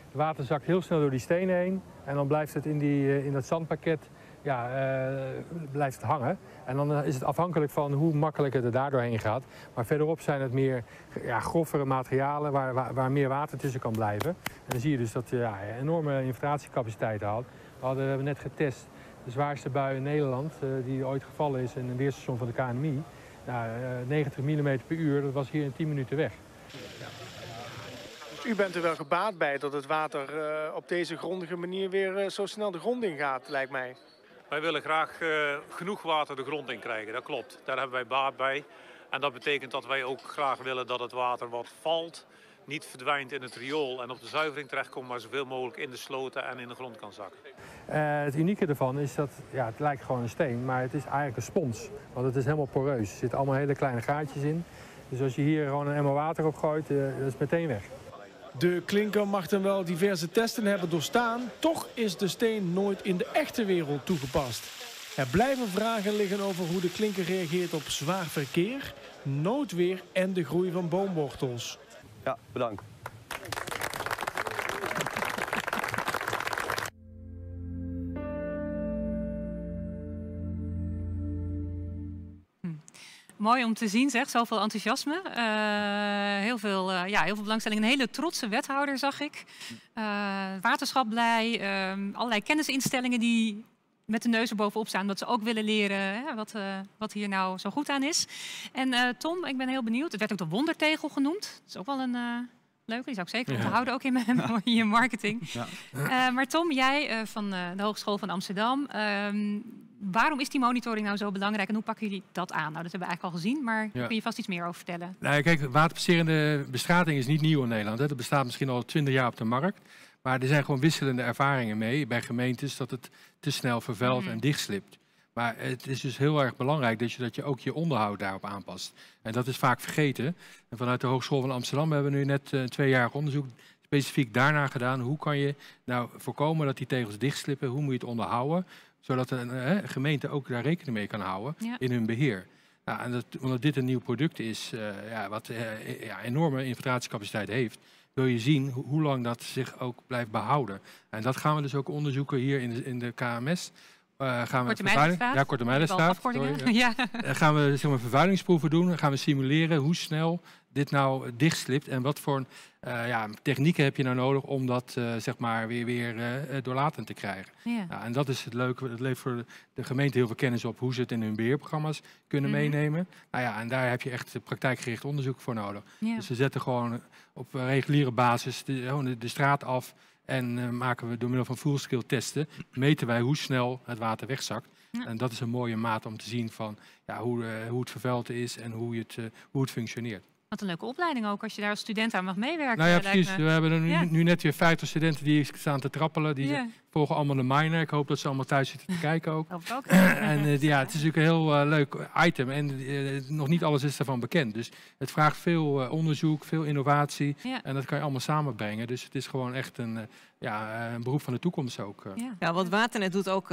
Het water zakt heel snel door die stenen heen en dan blijft het in, die, in dat zandpakket ja, uh, blijft het hangen. En dan is het afhankelijk van hoe makkelijk het er daardoor heen gaat. Maar verderop zijn het meer ja, groffere materialen waar, waar, waar, meer water tussen kan blijven. En dan zie je dus dat je ja, enorme infiltratiecapaciteit had. We, hadden, we hebben net getest de zwaarste bui in Nederland, uh, die ooit gevallen is in een weerstation van de KNMI. Nou, uh, 90 mm per uur, dat was hier in 10 minuten weg. Dus u bent er wel gebaat bij dat het water uh, op deze grondige manier weer zo snel de grond in gaat, lijkt mij. Wij willen graag genoeg water de grond in krijgen, dat klopt. Daar hebben wij baat bij. En dat betekent dat wij ook graag willen dat het water wat valt niet verdwijnt in het riool en op de zuivering terechtkomt, maar zoveel mogelijk in de sloten en in de grond kan zakken. Uh, het unieke ervan is dat ja, het lijkt gewoon een steen, maar het is eigenlijk een spons. Want het is helemaal poreus. Er zitten allemaal hele kleine gaatjes in. Dus als je hier gewoon een emmer water op gooit, uh, dat is meteen weg. De klinker mag dan wel diverse testen hebben doorstaan. Toch is de steen nooit in de echte wereld toegepast. Er blijven vragen liggen over hoe de klinker reageert op zwaar verkeer, noodweer en de groei van boomwortels. Ja, bedankt. Mooi om te zien, zeg. Zoveel enthousiasme. Uh, heel, veel, uh, ja, heel veel belangstelling. Een hele trotse wethouder, zag ik. Uh, waterschap blij. allerlei kennisinstellingen die met de neus erbovenop staan. Dat ze ook willen leren hè, wat, wat hier nou zo goed aan is. En Tom, ik ben heel benieuwd. Het werd ook de wondertegel genoemd. Dat is ook wel een leuk. Die zou ik zeker onthouden, ook in mijn in je marketing. Ja. Maar Tom, jij van de Hogeschool van Amsterdam. Um, waarom is die monitoring nou zo belangrijk en hoe pakken jullie dat aan? Nou, dat hebben we eigenlijk al gezien, maar ja. kun je vast iets meer over vertellen? Nou, kijk, waterpasserende bestrating is niet nieuw in Nederland. Hè. Dat bestaat misschien al twintig jaar op de markt. Maar er zijn gewoon wisselende ervaringen mee bij gemeentes dat het te snel vervuilt mm. en dichtslipt. Maar het is dus heel erg belangrijk dat je, dat je ook je onderhoud daarop aanpast. En dat is vaak vergeten. En vanuit de Hogeschool van Amsterdam hebben we nu net een tweejarig onderzoek specifiek daarna gedaan. Hoe kan je nou voorkomen dat die tegels dichtslippen? Hoe moet je het onderhouden? Zodat een hè, gemeente ook daar rekening mee kan houden ja. in hun beheer. Nou, en dat, omdat dit een nieuw product is, uh, ja, wat uh, ja, enorme infiltratiecapaciteit heeft, wil je zien ho hoe lang dat zich ook blijft behouden. En dat gaan we dus ook onderzoeken hier in de, in de KMS. Uh, gaan we vervuiling, ja, korte mijlenstraat. ja. ja. gaan we zeg maar, vervuilingsproeven doen. Gaan we simuleren hoe snel dit nou dichtslipt en wat voor uh, ja, technieken heb je nou nodig om dat uh, zeg maar weer, weer doorlatend te krijgen. Ja. Ja, en dat is het leuke. Het levert voor de gemeente heel veel kennis op hoe ze het in hun beheerprogramma's kunnen mm -hmm. meenemen. Nou ja, en daar heb je echt praktijkgericht onderzoek voor nodig. Dus we zetten gewoon op reguliere basis de, de, de straat af en uh, maken we door middel van full-scale testen, meten wij hoe snel het water wegzakt. En dat is een mooie maat om te zien van ja, hoe, uh, hoe het vervuild is en hoe het, uh, hoe het functioneert. Wat een leuke opleiding ook, als je daar als student aan mag meewerken. Nou ja, precies. We hebben er nu, ja. nu, net weer 50 studenten die staan te trappelen. Die ja. volgen allemaal de minor. Ik hoop dat ze allemaal thuis zitten te kijken ook. ook. en uh, ja, het is natuurlijk een heel uh, leuk item. En uh, nog niet alles is ervan bekend. Dus het vraagt veel onderzoek, veel innovatie. Ja. En dat kan je allemaal samenbrengen. Dus het is gewoon echt een, ja, een beroep van de toekomst ook. Ja, ja wat Waternet doet ook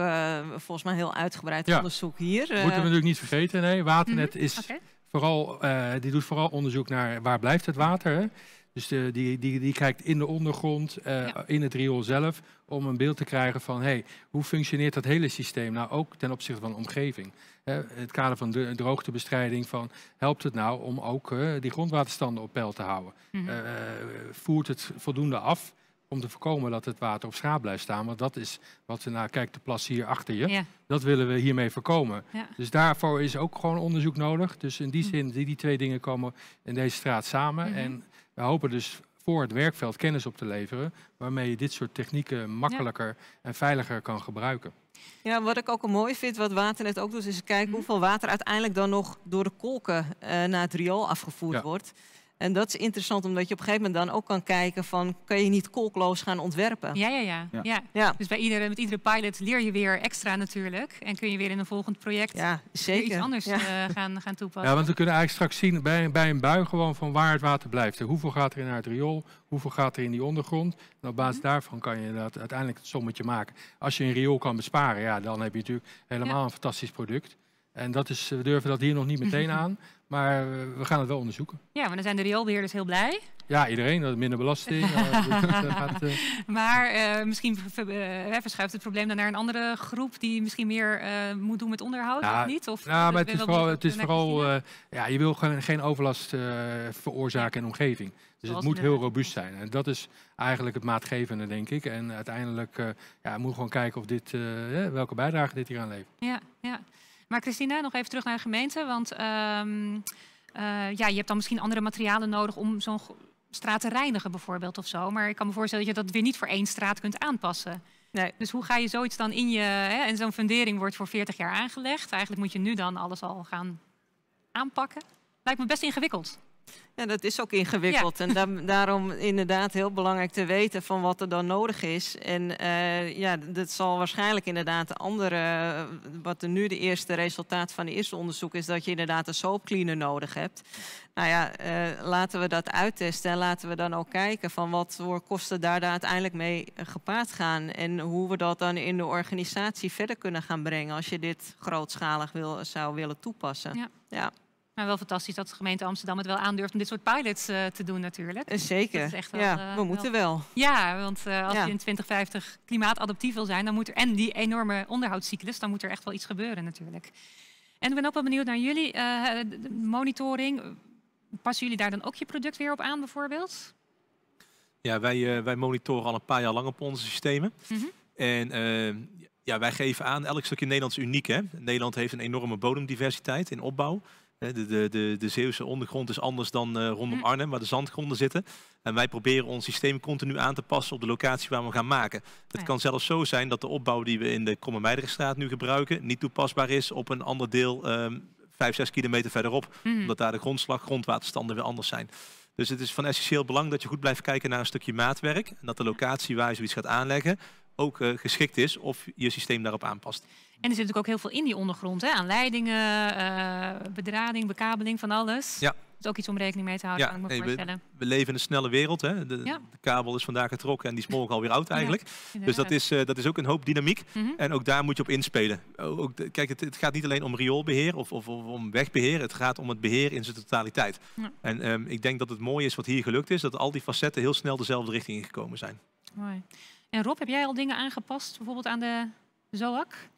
volgens mij heel uitgebreid onderzoek hier. Moeten we natuurlijk niet vergeten. Nee, Waternet -hmm. is... Okay vooral, uh, die doet vooral onderzoek naar waar blijft het water. Hè? Dus de, die, die, die kijkt in de ondergrond, uh, in het riool zelf, om een beeld te krijgen van hey, hoe functioneert dat hele systeem nou ook ten opzichte van de omgeving. Uh, het kader van de droogtebestrijding, van, helpt het nou om ook uh, die grondwaterstanden op peil te houden? Mm -hmm. voert het voldoende af om te voorkomen dat het water op straat blijft staan? Want dat is wat we naar kijk, de plas hier achter je. Ja. Dat willen we hiermee voorkomen. Ja. Dus daarvoor is ook gewoon onderzoek nodig. Dus in die mhm. zin, die, die twee dingen komen in deze straat samen. Mm -hmm. En we hopen dus voor het werkveld kennis op te leveren, waarmee je dit soort technieken makkelijker ja. en veiliger kan gebruiken. Ja, wat ik ook al mooi vind, wat Waternet ook doet, is kijken hoeveel water uiteindelijk dan nog door de kolken uh, naar het riool afgevoerd ja. wordt. En dat is interessant, omdat je op een gegeven moment dan ook kan kijken van... kan je niet kolkloos gaan ontwerpen? Ja, ja, ja. ja. ja. ja. Dus bij iedere, met iedere pilot leer je weer extra natuurlijk. En kun je weer in een volgend project ja, zeker. iets anders uh, gaan, gaan toepassen. Ja, want we kunnen eigenlijk straks zien bij, bij een bui gewoon van waar het water blijft. Hoeveel gaat er naar het riool? Hoeveel gaat er in die ondergrond? En op basis -hmm. daarvan kan je dat uiteindelijk het sommetje maken. Als je een riool kan besparen, ja, dan heb je natuurlijk helemaal een fantastisch product. En dat is, we durven dat hier nog niet meteen aan. Maar we gaan het wel onderzoeken. Ja, maar dan zijn de rioolbeheerders heel blij. Ja, iedereen. Dat minder belasting. gaat, uh... Maar uh, misschien uh, verschuift het probleem dan naar een andere groep die misschien meer moet doen met onderhoud, ja, of niet? Of ja, maar het is vooral, het is vooral ja, je wil geen, geen overlast veroorzaken in de omgeving. Dus Zoals het moet heel robuust zijn. En dat is eigenlijk het maatgevende, denk ik. En uiteindelijk ja, moet gewoon kijken of dit, welke bijdrage dit hier aan levert. Ja, ja. Maar Christina, nog even terug naar de gemeente. Want um, uh, ja, je hebt dan misschien andere materialen nodig om zo'n straat te reinigen bijvoorbeeld of zo. Maar ik kan me voorstellen dat je dat weer niet voor één straat kunt aanpassen. Nee. Dus hoe ga je zoiets dan in je... Hè, en zo'n fundering wordt voor 40 jaar aangelegd. Eigenlijk moet je nu dan alles al gaan aanpakken. Lijkt me best ingewikkeld. Ja, dat is ook ingewikkeld. Ja. En da daarom inderdaad heel belangrijk te weten van wat er dan nodig is. En uh, ja, dat zal waarschijnlijk inderdaad de andere... Wat er nu de eerste resultaat van het eerste onderzoek is... dat je inderdaad een soapcleaner nodig hebt. Nou ja, uh, laten we dat uittesten. En laten we dan ook kijken van wat voor kosten daar, daar uiteindelijk mee gepaard gaan. En hoe we dat dan in de organisatie verder kunnen gaan brengen... als je dit grootschalig wil, zou willen toepassen. Ja. ja. Maar wel fantastisch dat de gemeente Amsterdam het wel aandurft om dit soort pilots uh, te doen natuurlijk. Zeker. Wel, ja, uh, we moeten wel. Ja, want uh, als ja. je in 2050 klimaatadaptief wil zijn, dan moet er en die enorme onderhoudscyclus, dan moet er echt wel iets gebeuren natuurlijk. En ik ben ook wel benieuwd naar jullie de monitoring. Passen jullie daar dan ook je product weer op aan bijvoorbeeld? Ja, wij, wij monitoren al een paar jaar lang op onze systemen. Mm -hmm. En ja, wij geven aan, elk stukje Nederland is uniek. Hè? Nederland heeft een enorme bodemdiversiteit in opbouw. De, de, de, de Zeeuwse ondergrond is anders dan uh, rondom Hm. Arnhem, waar de zandgronden zitten. En wij proberen ons systeem continu aan te passen op de locatie waar we gaan maken. Het kan zelfs zo zijn dat de opbouw die we in de Kromme Meiderenstraat nu gebruiken... niet toepasbaar is op een ander deel um, 5, 6 kilometer verderop. Mhm. Omdat daar de grondslag, grondwaterstanden weer anders zijn. Dus het is van essentieel belang dat je goed blijft kijken naar een stukje maatwerk. En dat de locatie waar je zoiets gaat aanleggen ook uh, geschikt is of je systeem daarop aanpast. En er zit natuurlijk ook heel veel in die ondergrond, hè? aan leidingen, uh, bedrading, bekabeling, van alles. Ja. Dat is ook iets om rekening mee te houden, ja, kan ik me nee, voorstellen. We, we, leven in een snelle wereld. Hè? De, ja. de, kabel is vandaag getrokken en die is morgen alweer oud eigenlijk. Ja, dus dat is, uh, dat is ook een hoop dynamiek. Mm -hmm. En ook daar moet je op inspelen. Ook de, kijk, het, het, gaat niet alleen om rioolbeheer of, of, of, om wegbeheer. Het gaat om het beheer in zijn totaliteit. Ja. En um, ik denk dat het mooie is wat hier gelukt is. Dat al die facetten heel snel dezelfde richting ingekomen zijn. Mooi. En Rob, heb jij al dingen aangepast, bijvoorbeeld aan de ZOAC?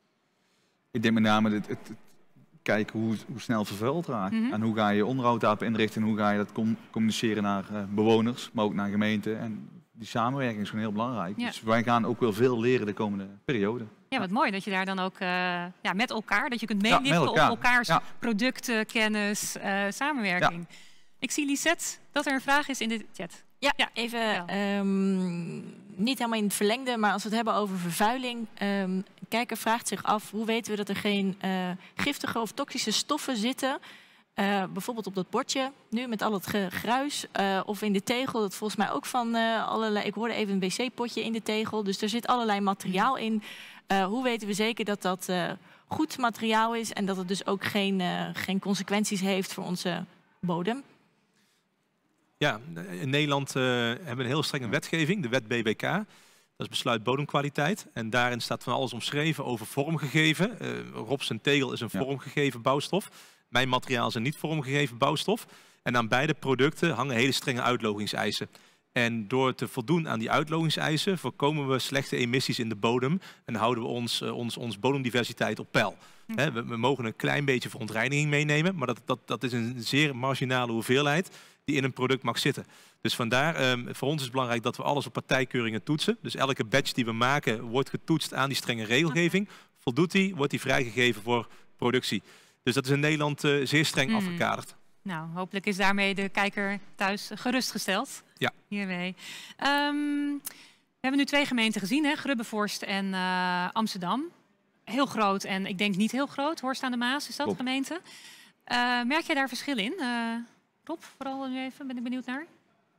Ik denk met name het, het, het kijken hoe, hoe snel vervuild raakt. Mhm. Mm -hmm. En hoe ga je onderhoud daarop inrichten en hoe ga je dat com communiceren naar uh, bewoners, maar ook naar gemeenten. En die samenwerking is gewoon heel belangrijk. Ja. Dus wij gaan ook wel veel leren de komende periode. Ja, wat mooi dat je daar dan ook uh, ja, met elkaar, dat je kunt meeliften ja, elkaar. op elkaars ja. producten, kennis, uh, samenwerking. Ik zie Lisette dat er een vraag is in de chat. Ja, ja. even ja. Um, niet helemaal in het verlengde, maar als we het hebben over vervuiling. Um, kijker vraagt zich af, hoe weten we dat er geen uh, giftige of toxische stoffen zitten? Uh, bijvoorbeeld op dat bordje, nu met al het gruis. Uh, of in de tegel, dat volgens mij ook van allerlei... Ik hoorde even een wc-potje in de tegel, dus er zit allerlei materiaal in. hoe weten we zeker dat dat goed materiaal is... en dat het dus ook geen, geen consequenties heeft voor onze bodem? Ja, in Nederland uh, hebben we een heel strenge wetgeving, de wet BBK. Dat is besluit bodemkwaliteit. En daarin staat van alles omschreven over vormgegeven. Uh, Rob zijn tegel is een vormgegeven bouwstof. Mijn materiaal is een niet vormgegeven bouwstof. En aan beide producten hangen hele strenge uitlogingseisen. En door te voldoen aan die uitlogingseisen voorkomen we slechte emissies in de bodem en houden we ons, uh, ons, ons bodemdiversiteit op peil. we, we, mogen een klein beetje verontreiniging meenemen, maar dat, dat, dat is een zeer marginale hoeveelheid die in een product mag zitten. Dus vandaar, um, voor ons is het belangrijk dat we alles op partijkeuringen toetsen. Dus elke batch die we maken wordt getoetst aan die strenge regelgeving. Voldoet die, wordt die vrijgegeven voor productie. Dus dat is in Nederland uh, zeer streng Mm. afgekaderd. Nou, hopelijk is daarmee de kijker thuis gerustgesteld. Ja. Hiermee. Ehm, we hebben nu twee gemeenten gezien, hè? Grubbevorst en uh, Amsterdam. Heel groot en ik denk niet heel groot. Horst aan de Maas is dat, gemeente. Uh, merk je daar verschil in? Rob, vooral nu even, ben ik benieuwd naar.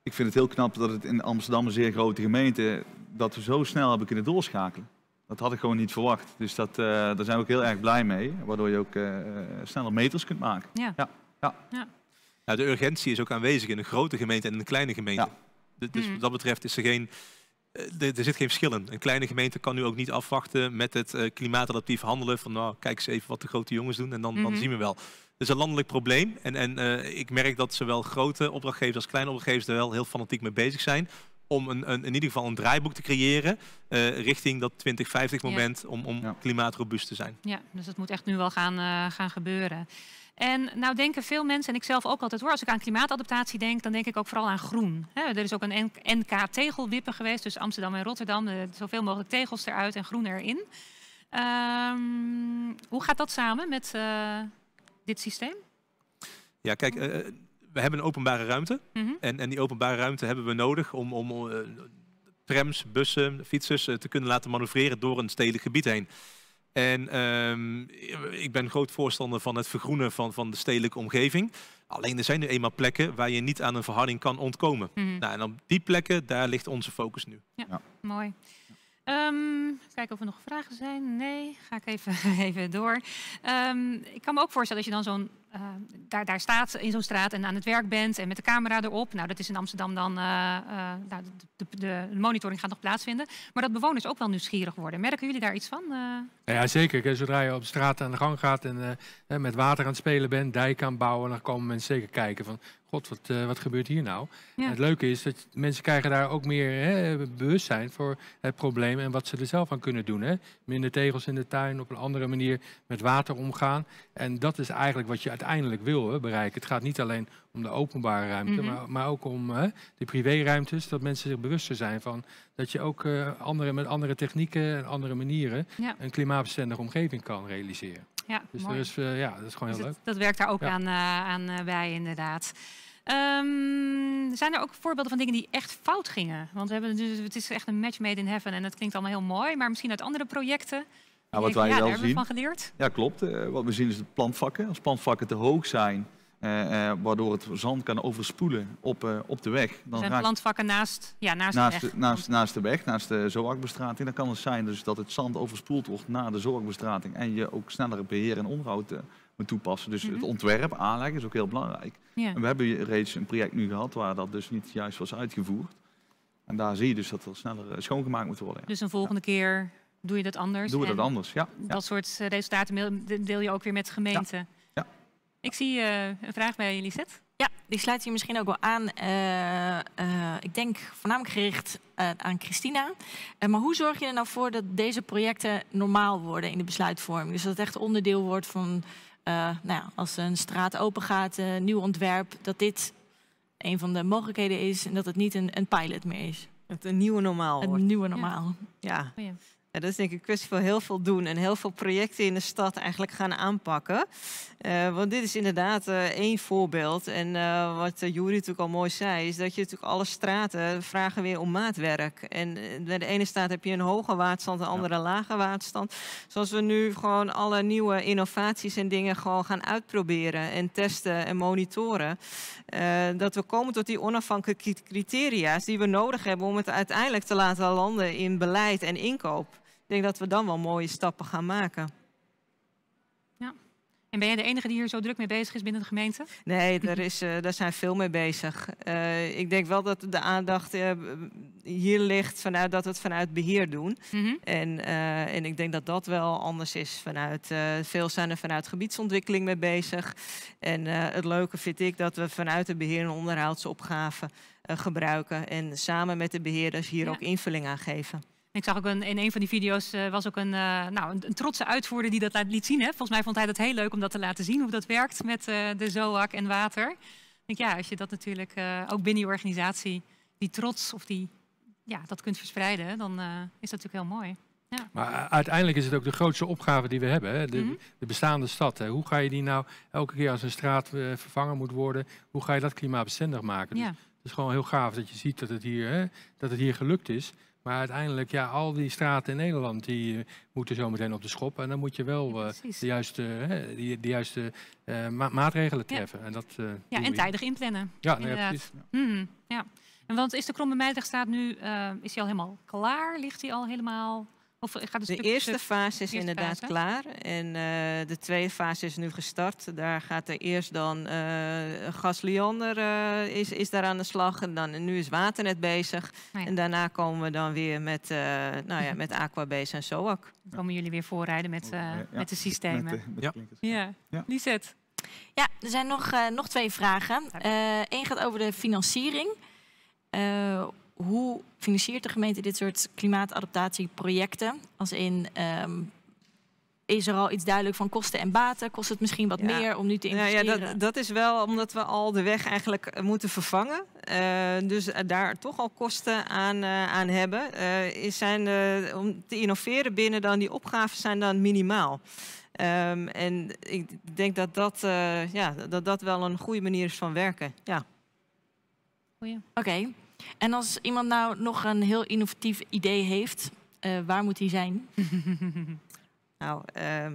Ik vind het heel knap dat het in Amsterdam, een zeer grote gemeente, dat we zo snel hebben kunnen doorschakelen. Dat had ik gewoon niet verwacht. Dus dat, uh, daar zijn we ook heel erg blij mee. Waardoor je ook uh, sneller meters kunt maken. Ja. ja. ja. ja. Nou, de urgentie is ook aanwezig in een grote gemeente en in een kleine gemeente. Ja. Dus Mm. wat dat betreft is er geen. Er, er zit geen verschil in. Een kleine gemeente kan nu ook niet afwachten met het klimaatadaptief handelen. Van nou, kijk eens even wat de grote jongens doen en dan, Mhm. dan zien we wel. Het is een landelijk probleem. En, en uh, ik merk dat zowel grote opdrachtgevers als kleine opdrachtgevers er wel heel fanatiek mee bezig zijn. Om een, een, in ieder geval een draaiboek te creëren uh, richting dat 2050 moment ja. om, om ja. klimaatrobuust te zijn. Ja, dus dat moet echt nu wel gaan, uh, gaan gebeuren. En nou denken veel mensen, en ik zelf ook altijd hoor, als ik aan klimaatadaptatie denk, dan denk ik ook vooral aan groen. He, er is ook een NK tegelwippen geweest, dus Amsterdam en Rotterdam, zoveel mogelijk tegels eruit en groen erin. Um, hoe gaat dat samen met uh, dit systeem? Ja, kijk, uh, we hebben een openbare ruimte. Mhm. Mm -hmm. en, en die openbare ruimte hebben we nodig om, om uh, trams, bussen, fietsers uh, te kunnen laten manoeuvreren door een stedelijk gebied heen. En um, ik ben groot voorstander van het vergroenen van, van de stedelijke omgeving. Alleen er zijn nu eenmaal plekken waar je niet aan een verharding kan ontkomen. Mhm. Mm -hmm. nou, en op die plekken, daar ligt onze focus nu. Ja, ja. mooi. Um, kijken of er nog vragen zijn. Nee, ga ik even, even door. Um, ik kan me ook voorstellen dat je dan zo'n uh, daar, daar staat in zo'n straat en aan het werk bent en met de camera erop. Nou, dat is in Amsterdam dan. Uh, uh, nou, de, de, de, monitoring gaat nog plaatsvinden. Maar dat bewoners ook wel nieuwsgierig worden. Merken jullie daar iets van? Ja, zeker. Zodra je op straat aan de gang gaat en met water aan het spelen bent, dijk aan het bouwen, dan komen mensen zeker kijken van. God, wat, wat gebeurt hier nou? Ja. En het leuke is dat mensen krijgen daar ook meer hè, bewustzijn voor het probleem en wat ze er zelf aan kunnen doen. Hè? Minder tegels in de tuin, op een andere manier met water omgaan. En dat is eigenlijk wat je uiteindelijk wil hè, bereiken. Het gaat niet alleen om de openbare ruimte, Mhm. mm -hmm. maar, maar, ook om hè, de privéruimtes. Dat mensen zich bewuster zijn van dat je ook uh, andere, met andere technieken en andere manieren Ja. een klimaatbestendige omgeving kan realiseren. Ja, Dus mooi. is, uh, ja, dat is gewoon Dus heel dat, leuk. dat werkt daar ook Ja. aan, uh, aan bij, inderdaad. Um, zijn er ook voorbeelden van dingen die echt fout gingen? Want we hebben, dus, het is echt een match made in heaven en het klinkt allemaal heel mooi. Maar misschien uit andere projecten? Ja, wat wij ja, wel zien. van geleerd. Ja, klopt. Uh, wat we zien is de plantvakken. Als plantvakken te hoog zijn, uh, waardoor het zand kan overspoelen op, op de weg. Dan zijn plantvakken naast, ja, naast, naast, de weg. Naast, naast de weg, naast de zoakbestrating. Dan kan het zijn dus dat het zand overspoeld wordt na de zoakbestrating. En je ook sneller beheer en onderhoud moet toepassen. Dus Mhm. het ontwerp, aanleg is ook heel belangrijk. Ja. En we hebben reeds een project nu gehad waar dat dus niet juist was uitgevoerd. En daar zie je dus dat er sneller eh, schoongemaakt moet worden. Dus een volgende keer doe je dat anders. Doen we dat anders, ja. Dat ja. soort eh, resultaten deel je ook weer met de gemeente. Ja. Ik zie eh, een vraag bij Lisette. Ja, die sluit hier misschien ook wel aan. Eh, eh, ik denk voornamelijk gericht eh, aan Christina. Eh, maar hoe zorg je er nou voor dat deze projecten normaal worden in de besluitvorming? Dus dat het echt onderdeel wordt van, eh, nou ja, als een straat open gaat, een nieuw ontwerp, dat dit een van de mogelijkheden is en dat het niet een, een pilot meer is. Het een nieuwe normaal Het wordt. nieuwe normaal. Ja. Oh ja. Ja, dat is denk ik een kwestie van heel veel doen en heel veel projecten in de stad eigenlijk gaan aanpakken. Eh, want dit is inderdaad eh, één voorbeeld. En eh, wat uh, Juri natuurlijk al mooi zei, is dat je natuurlijk alle straten vragen weer om maatwerk. En bij de ene straat heb je een hoge waterstand, de andere ja. lage waterstand. Zoals we nu gewoon alle nieuwe innovaties en dingen gewoon gaan uitproberen en testen en monitoren. Dat we komen tot die onafhankelijke criteria's die we nodig hebben om het uiteindelijk te laten landen in beleid en inkoop. Ik denk dat we dan wel mooie stappen gaan maken. Ja. En ben jij de enige die hier zo druk mee bezig is binnen de gemeente? Nee, daar, is, uh, daar zijn veel mee bezig. Uh, ik denk wel dat de aandacht uh, hier ligt vanuit dat we het vanuit beheer doen. Mm -hmm. en, en ik denk dat dat wel anders is. Vanuit, veel zijn er vanuit gebiedsontwikkeling mee bezig. En het leuke vind ik dat we vanuit de beheer- en onderhoudsopgave gebruiken. En samen met de beheerders hier ja. ook invulling aan geven. Ik zag ook een, in een van die video's uh, was ook een, uh, nou, een, een, trotse uitvoerder die dat laat, liet zien. Hè? Volgens mij vond hij dat heel leuk om dat te laten zien, hoe dat werkt met uh, de ZOAC en water. Ik denk, ja, als je dat natuurlijk ook binnen je organisatie, die trots of die, ja, dat kunt verspreiden, dan is dat natuurlijk heel mooi. Ja. Maar uiteindelijk is het ook de grootste opgave die we hebben, hè? De, mm -hmm. de, bestaande stad. Hè? Hoe ga je die nou elke keer als een straat vervangen moet worden, hoe ga je dat klimaatbestendig maken? Ja. Dus het is gewoon heel gaaf dat je ziet dat het hier, hè, dat het hier gelukt is. Maar uiteindelijk, ja, al die straten in Nederland die uh, moeten zo meteen op de schop. En dan moet je wel uh, de juiste, die, de juiste ma maatregelen treffen. Ja. En, dat, ja, en tijdig inplannen. Ja, precies. Ja. Mm, ja. En want is de Kromme Meidrechtstraat nu, is die al helemaal klaar? Ligt die al helemaal... Of gaat het de stuk, eerste stuk, fase is eerste inderdaad fase? klaar. En uh, de tweede fase is nu gestart. Daar gaat er eerst dan uh, uh, is, is daar aan de slag. En, dan, en nu is Waternet bezig. Oh ja. En daarna komen we dan weer met, nou ja, met Aquabase en SOAC. Dan komen jullie weer voorrijden met, ja. met de systemen. Met de- met de klinkers. ja. Ja. Lisette. Ja, er zijn nog, eh, nog twee vragen. Eén gaat over de financiering. Hoe financiert de gemeente dit soort klimaatadaptatieprojecten? Als in, ehm, is er al iets duidelijk van kosten en baten? Kost het misschien wat Ja. meer om nu te Ja, investeren? ja, dat, dat is wel omdat we al de weg eigenlijk eh, moeten vervangen. Eh, dus eh, daar toch al kosten aan, eh, aan hebben. Eh, is zijn, om te innoveren binnen dan die opgaven zijn dan minimaal. Ehm, en ik denk dat dat, eh, ja, dat dat wel een goede manier is van werken. Ja. Oké. En als iemand nou nog een heel innovatief idee heeft, eh, waar moet die zijn? nou, ehm,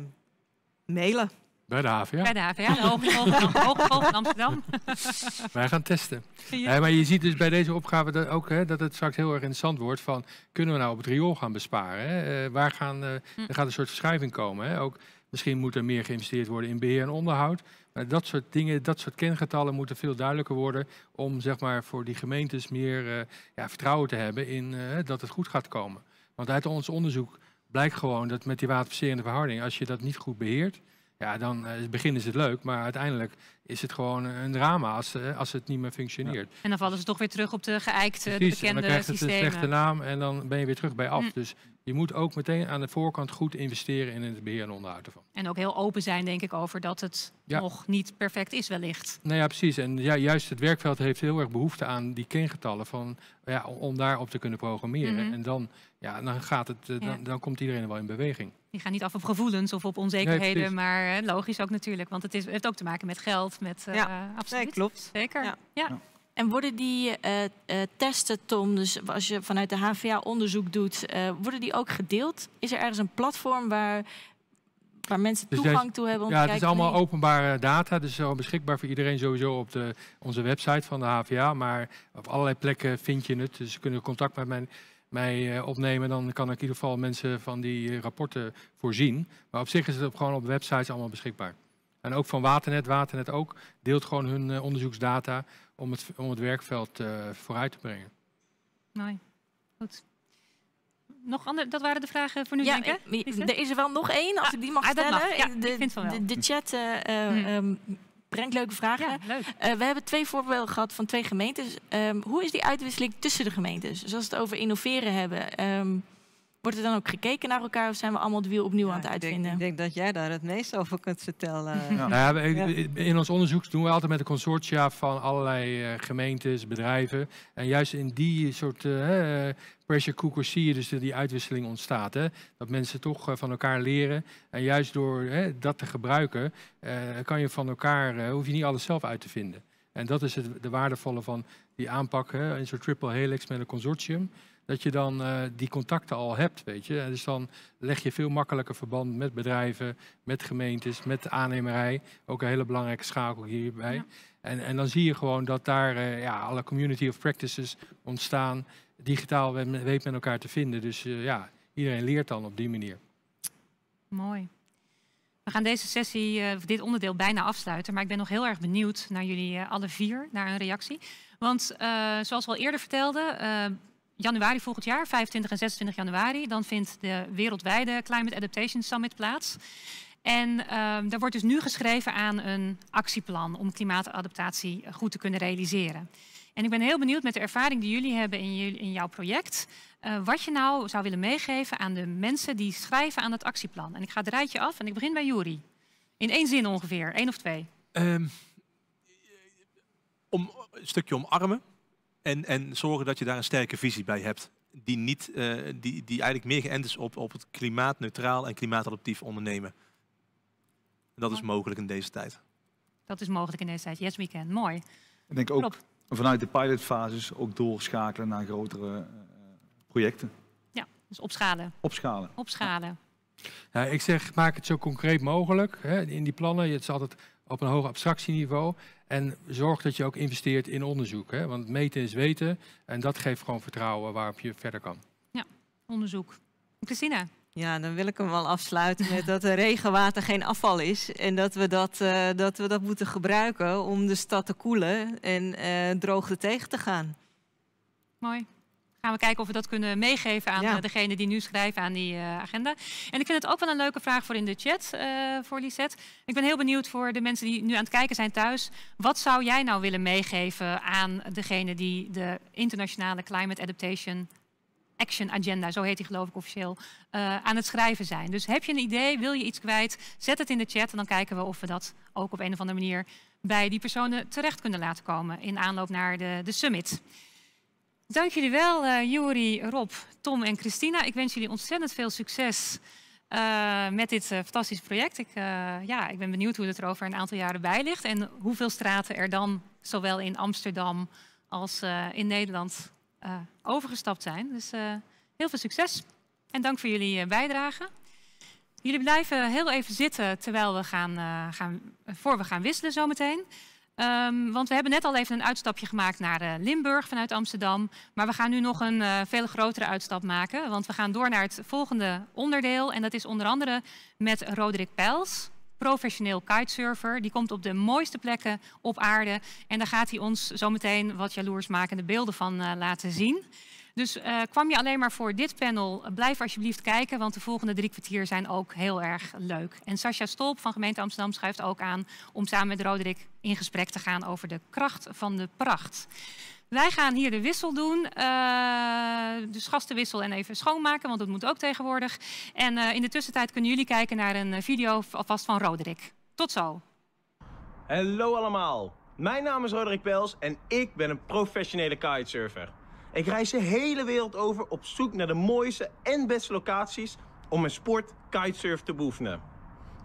mailen. Bij de HVA. Bij de HVA, de Hogeschool van- Hogeschool van Amsterdam. Wij gaan testen. Ja. Eh, maar je ziet dus bij deze opgave dat ook hè, dat het straks heel erg interessant wordt van kunnen we nou op het riool gaan besparen? Hè? Eh, waar gaan, eh, Hm. Er gaat een soort verschuiving komen. Hè? Ook, misschien moet er meer geïnvesteerd worden in beheer en onderhoud. Dat soort dingen, dat soort kengetallen moeten veel duidelijker worden om zeg maar, voor die gemeentes meer eh, ja, vertrouwen te hebben in eh, dat het goed gaat komen. Want uit ons onderzoek blijkt gewoon dat met die waterverserende verhouding, als je dat niet goed beheert, ja, dan eh, in het begin is het leuk, maar uiteindelijk is het gewoon een drama als, eh, als het niet meer functioneert. En dan vallen ze toch weer terug op de geëikte, de Precies, en dan bekende krijgt het een systemen. slechte naam en dan ben je weer terug bij af. Mm. Dus je moet ook meteen aan de voorkant goed investeren in het beheer en onderhoud ervan. En ook heel open zijn, denk ik, over dat het Ja. nog niet perfect is, wellicht. Nou ja, precies. En ja, juist het werkveld heeft heel erg behoefte aan die kengetallen van, ja, om daarop te kunnen programmeren. Mhm. En dan, ja, dan, gaat het, eh, dan, Ja. dan komt iedereen wel in beweging. Die gaan niet af op gevoelens of op onzekerheden, maar eh, logisch ook natuurlijk. Want het is, heeft ook te maken met geld, met eh Ja. absoluut. Nee, klopt. Zeker. Ja. En worden die eh, eh, testen, Tom, dus als je vanuit de HVA onderzoek doet, eh, worden die ook gedeeld? Is er ergens een platform waar, waar mensen Dus toegang deze- toe hebben? Om ja, te het is kijken, allemaal openbare data. Dus zo beschikbaar voor iedereen sowieso op de, onze website van de HVA. Maar op allerlei plekken vind je het. Dus ze kunnen contact met mij, mij eh, opnemen. Dan kan ik in ieder geval mensen van die eh, rapporten voorzien. Maar op zich is het op, gewoon op websites allemaal beschikbaar. En ook van Waternet. Waternet ook deelt gewoon hun eh, onderzoeksdata om het, om het werkveld eh, vooruit te brengen. Mooi. Goed. Nog andere, dat waren de vragen voor nu, Ja, denk ik. er is er wel nog één, als ik die mag ah, stellen. mag. Ja, de, vind van wel. de, de chat eh, ehm, brengt leuke vragen. leuk. Eh, we hebben twee voorbeelden gehad van twee gemeentes. Ehm, hoe is die uitwisseling tussen de gemeentes? Dus als we het over innoveren hebben, ehm, wordt er dan ook gekeken naar elkaar of zijn we allemaal het wiel opnieuw aan het Ik denk, uitvinden? ik denk dat jij daar het meest over kunt vertellen. Nou ja, in ons onderzoek doen we altijd met een consortia van allerlei eh, gemeentes, bedrijven. En juist in die soort eh, pressure cookers zie je dus dat die uitwisseling ontstaat. Hè? Dat mensen toch eh, van elkaar leren. En juist door hè, dat te gebruiken, eh, kan je van elkaar, eh, hoef je niet alles zelf uit te vinden. En dat is het, de waardevolle van die aanpak, hè, een soort triple helix met een consortium. Dat je dan eh, die contacten al hebt, weet je. Dus dan leg je veel makkelijker verband met bedrijven, met gemeentes, met de aannemerij. Ook een hele belangrijke schakel hierbij. En, en dan zie je gewoon dat daar eh, ja, alle community of practices ontstaan. Digitaal we- weet met elkaar te vinden. Dus eh, ja, iedereen leert dan op die manier. Mooi. We gaan deze sessie, uh, dit onderdeel bijna afsluiten. Maar ik ben nog heel erg benieuwd naar jullie alle vier, naar een reactie. Want zoals we al eerder vertelden, januari volgend jaar, 25 en 26 januari, dan vindt de wereldwijde Climate Adaptation Summit plaats. En uh, daar wordt dus nu geschreven aan een actieplan om klimaatadaptatie goed te kunnen realiseren. En ik ben heel benieuwd met de ervaring die jullie hebben in, jouw project, uh, wat je nou zou willen meegeven aan de mensen die schrijven aan het actieplan. En ik ga het rijtje af en ik begin bij Juri. In één zin ongeveer, één of twee. Um, om, een stukje omarmen en, en zorgen dat je daar een sterke visie bij hebt. Die, niet, uh, die, die eigenlijk meer geënt is op, op het klimaatneutraal en klimaatadaptief ondernemen. En dat is mogelijk in deze tijd. Dat is mogelijk in deze tijd. Yes, we can. Mooi. Ik denk ook vanuit de pilotfases ook doorschakelen naar grotere uh, projecten. Ja, dus opschalen. Opschalen. Opschalen. Ja, ik zeg, maak het zo concreet mogelijk hè, in die plannen. Het is altijd op een hoog abstractieniveau. En zorg dat je ook investeert in onderzoek. Hè, want meten is weten. En dat geeft gewoon vertrouwen waarop je verder kan. Ja, onderzoek. Christina? Ja, dan wil ik hem wel afsluiten met dat regenwater geen afval is. En dat we dat, uh, dat, we dat moeten gebruiken om de stad te koelen en uh, droogte tegen te gaan. Mooi. Gaan we kijken of we dat kunnen meegeven aan ja. degene die nu schrijven aan die uh, agenda. En ik vind het ook wel een leuke vraag voor in de chat, voor Lisette. Ik ben heel benieuwd voor de mensen die nu aan het kijken zijn thuis. Wat zou jij nou willen meegeven aan degene die de internationale climate adaptation Action Agenda, zo heet die geloof ik officieel, uh, aan het schrijven zijn. Dus heb je een idee, wil je iets kwijt, zet het in de chat en dan kijken we of we dat ook op een of andere manier bij die personen terecht kunnen laten komen in aanloop naar de, de summit. Dank jullie wel, uh, Rob, Tom en Christina. Ik wens jullie ontzettend veel succes uh, met dit uh, fantastische project. Ik, ja, ik ben benieuwd hoe het er over een aantal jaren bij ligt en hoeveel straten er dan zowel in Amsterdam als in Nederland overgestapt zijn. Dus heel veel succes en dank voor jullie bijdrage. Jullie blijven heel even zitten terwijl we gaan, gaan voor we gaan wisselen zometeen. Um, want we hebben net al even een uitstapje gemaakt naar Limburg vanuit Amsterdam. Maar we gaan nu nog een veel grotere uitstap maken. Want we gaan door naar het volgende onderdeel. En dat is onder andere met Roderick Pels professioneel kitesurfer. Die komt op de mooiste plekken op aarde. En daar gaat hij ons zometeen wat jaloersmakende beelden van uh, laten zien. Dus uh, kwam je alleen maar voor dit panel, blijf alsjeblieft kijken, want de volgende drie kwartier zijn ook heel erg leuk. En Sascha Stolp van gemeente Amsterdam schrijft ook aan om samen met Roderick in gesprek te gaan over de kracht van de pracht. Wij gaan hier de wissel doen. Uh, dus gastenwissel en even schoonmaken, want dat moet ook tegenwoordig. En in de tussentijd kunnen jullie kijken naar een eh, video alvast van Roderick. Tot zo. Hallo allemaal. Mijn naam is Roderick Pels en ik ben een professionele kitesurfer. Ik reis de hele wereld over op zoek naar de mooiste en beste locaties om mijn sport kitesurf te beoefenen.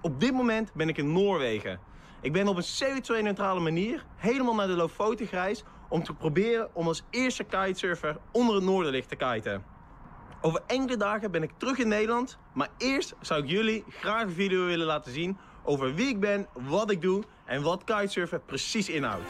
Op dit moment ben ik in Noorwegen. Ik ben op een CO2-neutrale manier helemaal naar de Lofoten gereisd om te proberen om als eerste kitesurfer onder het noorderlicht te kiten. Over enkele dagen ben ik terug in Nederland, maar eerst zou ik jullie graag een video willen laten zien over wie ik ben, wat ik doe en wat kitesurfen precies inhoudt.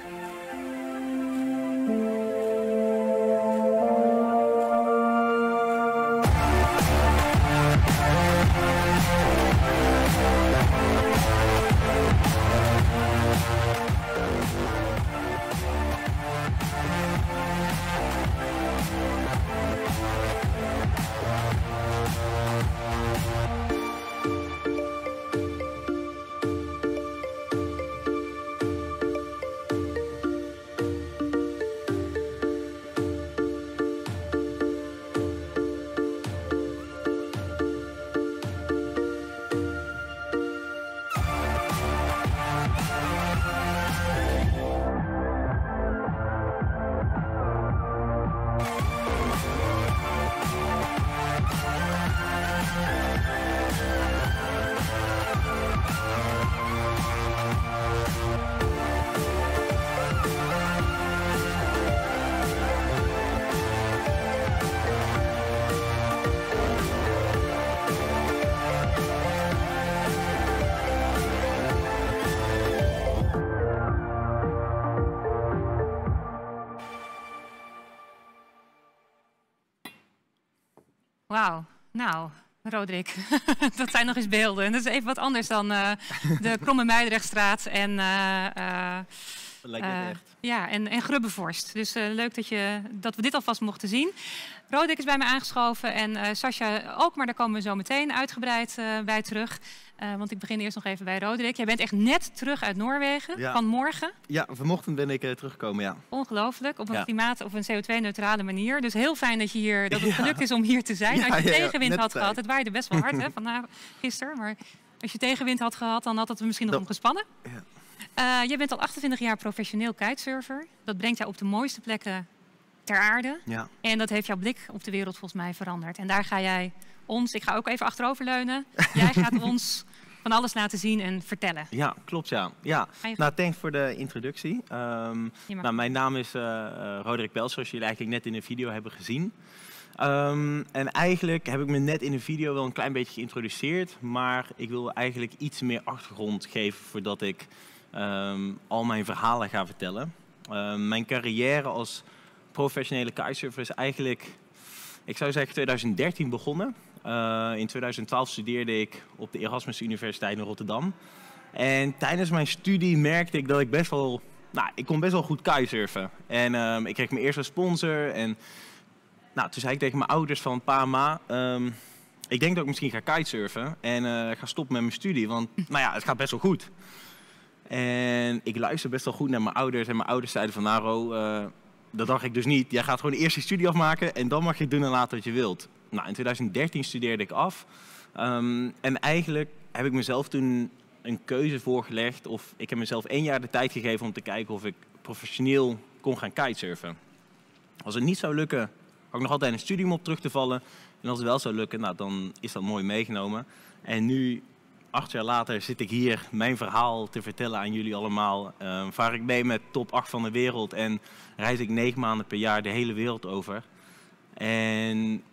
Nou, Roderick, dat zijn nog eens beelden. En dat is even wat anders dan eh, de Kromme Muidrechtstraat en... Uh, Lijkt me echt. Ja, en, en Grubbevorst. Dus leuk dat, je, dat we dit alvast mochten zien. Roderick is bij me aangeschoven en Sascha ook, maar daar komen we zo meteen uitgebreid bij terug. Uh, want ik begin eerst nog even bij Roderick. Jij bent echt net terug uit Noorwegen, ja. vanmorgen. Ja, vanochtend ben ik teruggekomen, ja. Ongelooflijk, op een ja. klimaat- of een CO2-neutrale manier. Dus heel fijn dat, je hier, dat het gelukt is om hier te zijn. als je tegenwind had gehad, het waaide best wel hard hè, vandaag, gisteren. Maar als je tegenwind had gehad, dan had het misschien nog omgespannen. Ja. jij bent al 28 jaar professioneel kitesurfer. Dat brengt jou op de mooiste plekken ter aarde. Ja. En dat heeft jouw blik op de wereld volgens mij veranderd. En daar ga jij ons, ik ga ook even achteroverleunen, jij gaat ons van alles laten zien en vertellen. Ja, klopt ja. ja. Nou, thanks voor de introductie. Um, nou, mijn naam is uh, Roderick Bels, zoals jullie eigenlijk net in de video hebben gezien. Um, en eigenlijk heb ik me net in de video wel een klein beetje geïntroduceerd, maar ik wil eigenlijk iets meer achtergrond geven voordat ik um, al mijn verhalen ga vertellen. mijn carrière als professionele kitesurfer is eigenlijk, ik zou zeggen 2013 begonnen. Uh, in 2012 studeerde ik op de Erasmus Universiteit in Rotterdam. En tijdens mijn studie merkte ik dat ik best wel, nou, ik kon best wel goed kitesurfen. En um, ik kreeg mijn eerste sponsor en nou, toen zei ik tegen mijn ouders van pa, ma, um, ik denk dat ik misschien ga kitesurfen en uh, ga stoppen met mijn studie, want nou ja, het gaat best wel goed. En ik luister best wel goed naar mijn ouders en mijn ouders zeiden van, nou Ro, uh, dat dacht ik dus niet. Jij gaat gewoon eerst je studie afmaken en dan mag je doen en laten wat je wilt. Nou, in 2013 studeerde ik af. Um, en eigenlijk heb ik mezelf toen een keuze voorgelegd. Of ik heb mezelf één jaar de tijd gegeven om te kijken of ik professioneel kon gaan kitesurfen. Als het niet zou lukken, had ik nog altijd een studium op terug te vallen. En als het wel zou lukken, nou, dan is dat mooi meegenomen. En nu, acht jaar later, zit ik hier mijn verhaal te vertellen aan jullie allemaal. Uh, vaar ik mee met top 8 van de wereld en reis ik negen maanden per jaar de hele wereld over. En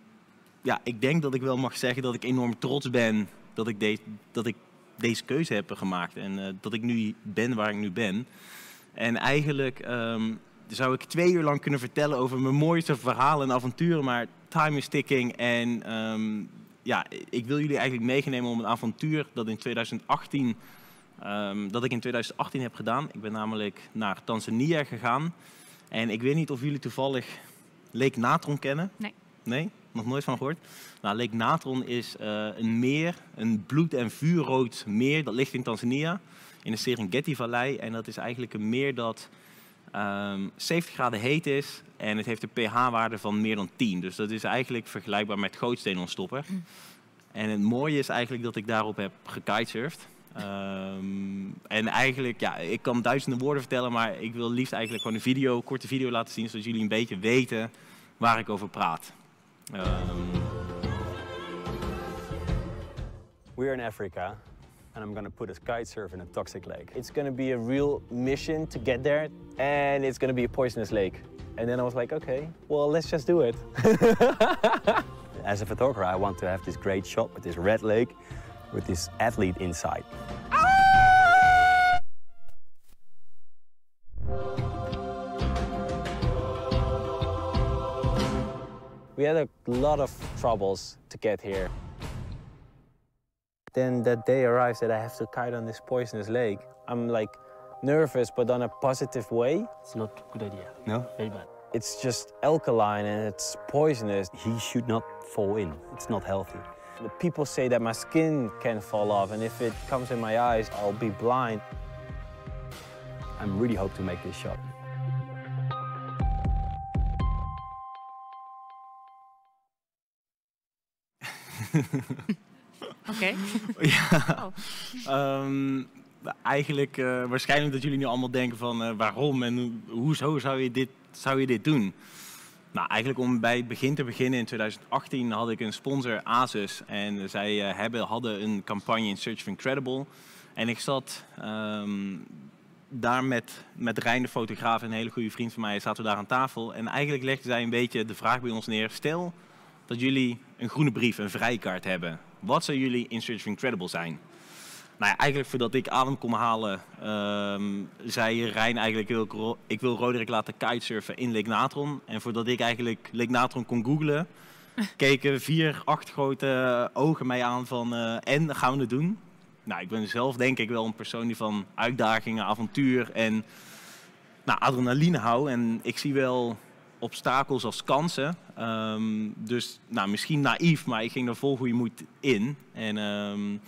ja, ik denk dat ik wel mag zeggen dat ik enorm trots ben dat ik, de, dat ik deze keuze heb gemaakt. En uh, dat ik nu ben waar ik nu ben. En eigenlijk um, zou ik twee uur lang kunnen vertellen over mijn mooiste verhalen en avonturen. Maar time is ticking. En um, ja, ik wil jullie eigenlijk meegenemen om een avontuur dat in 2018... Um, dat ik in 2018 heb gedaan. Ik ben namelijk naar Tanzania gegaan. En ik weet niet of jullie toevallig Lake Natron kennen. Nee. Nee? Nog nooit van gehoord? Nou, Lake Natron is uh, een meer, een bloed- en vuurrood meer. Dat ligt in Tanzania, in de Serengeti-vallei. En dat is eigenlijk een meer dat um, 70 graden heet is. En het heeft een pH-waarde van meer dan 10. Dus dat is eigenlijk vergelijkbaar met gootsteenontstopper. Mm. En het mooie is eigenlijk dat ik daarop heb gekitesurfd. Um, en eigenlijk, ja, ik kan duizenden woorden vertellen, maar ik wil liefst eigenlijk gewoon een video, korte video laten zien, zodat jullie een beetje weten waar ik over praat. Um... We're in Africa, and I'm to put a kite surf in a toxic lake. It's to be a real mission to get there, and it's to be a poisonous lake. And then I was like, okay, well, let's just do it. As a photographer, I want to have this great shot with this red lake, with this athlete inside. We had a lot of troubles to get here. Then that day arrives that I have to kite on this poisonous lake. I'm like nervous, but on a positive way. It's not a good idea. No? Very bad. It's just alkaline and it's poisonous. He should not fall in. It's not healthy. People say that my skin can fall off, and if it comes in my eyes, I'll be blind. I'm really hope to make this shot. Oké. ja. Oh. Um, eigenlijk uh, waarschijnlijk dat jullie nu allemaal denken van uh, waarom en hoezo zou je dit, zou je dit doen? Nou, eigenlijk om bij het begin te beginnen in 2018 had ik een sponsor, Asus. En zij uh, hebben, hadden een campagne in Search of Incredible. En ik zat um, daar met, met Rijn, de fotograaf, en een hele goede vriend van mij, zaten we daar aan tafel. En eigenlijk legden zij een beetje de vraag bij ons neer. Stel dat jullie een groene brief, een vrijkaart hebben. Wat zou jullie in Search of Incredible zijn? Nou ja, eigenlijk voordat ik adem kon halen, um, zei Rijn eigenlijk, ik wil, ik wil Roderick laten kitesurfen in Lake Natron. En voordat ik eigenlijk Lake Natron kon googlen, keken vier, acht grote ogen mij aan van uh, en gaan we het doen? Nou, ik ben zelf denk ik wel een persoon die van uitdagingen, avontuur en nou, adrenaline hou. En ik zie wel obstakels als kansen. Um, dus nou, misschien naïef, maar ik ging er vol goede moed in. En um,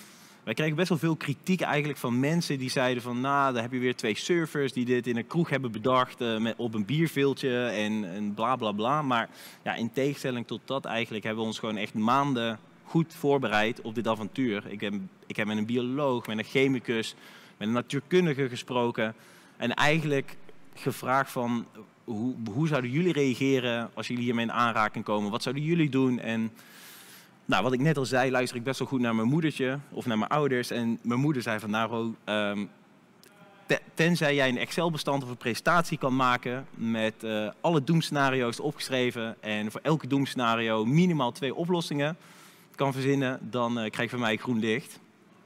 wij kregen best wel veel kritiek eigenlijk van mensen die zeiden van... nou, daar heb je weer twee surfers die dit in een kroeg hebben bedacht uh, met, op een bierveeltje en, en bla bla bla. Maar ja, in tegenstelling tot dat eigenlijk hebben we ons gewoon echt maanden goed voorbereid op dit avontuur. Ik heb, ik heb met een bioloog, met een chemicus, met een natuurkundige gesproken. En eigenlijk gevraagd van hoe, hoe zouden jullie reageren als jullie hiermee in aanraking komen? Wat zouden jullie doen? En nou, wat ik net al zei, luister ik best wel goed naar mijn moedertje of naar mijn ouders. En mijn moeder zei van, nou, um, tenzij jij een Excel-bestand of een presentatie kan maken met uh, alle doemscenario's opgeschreven en voor elke doemscenario minimaal twee oplossingen kan verzinnen, dan uh, krijg je van mij groen licht.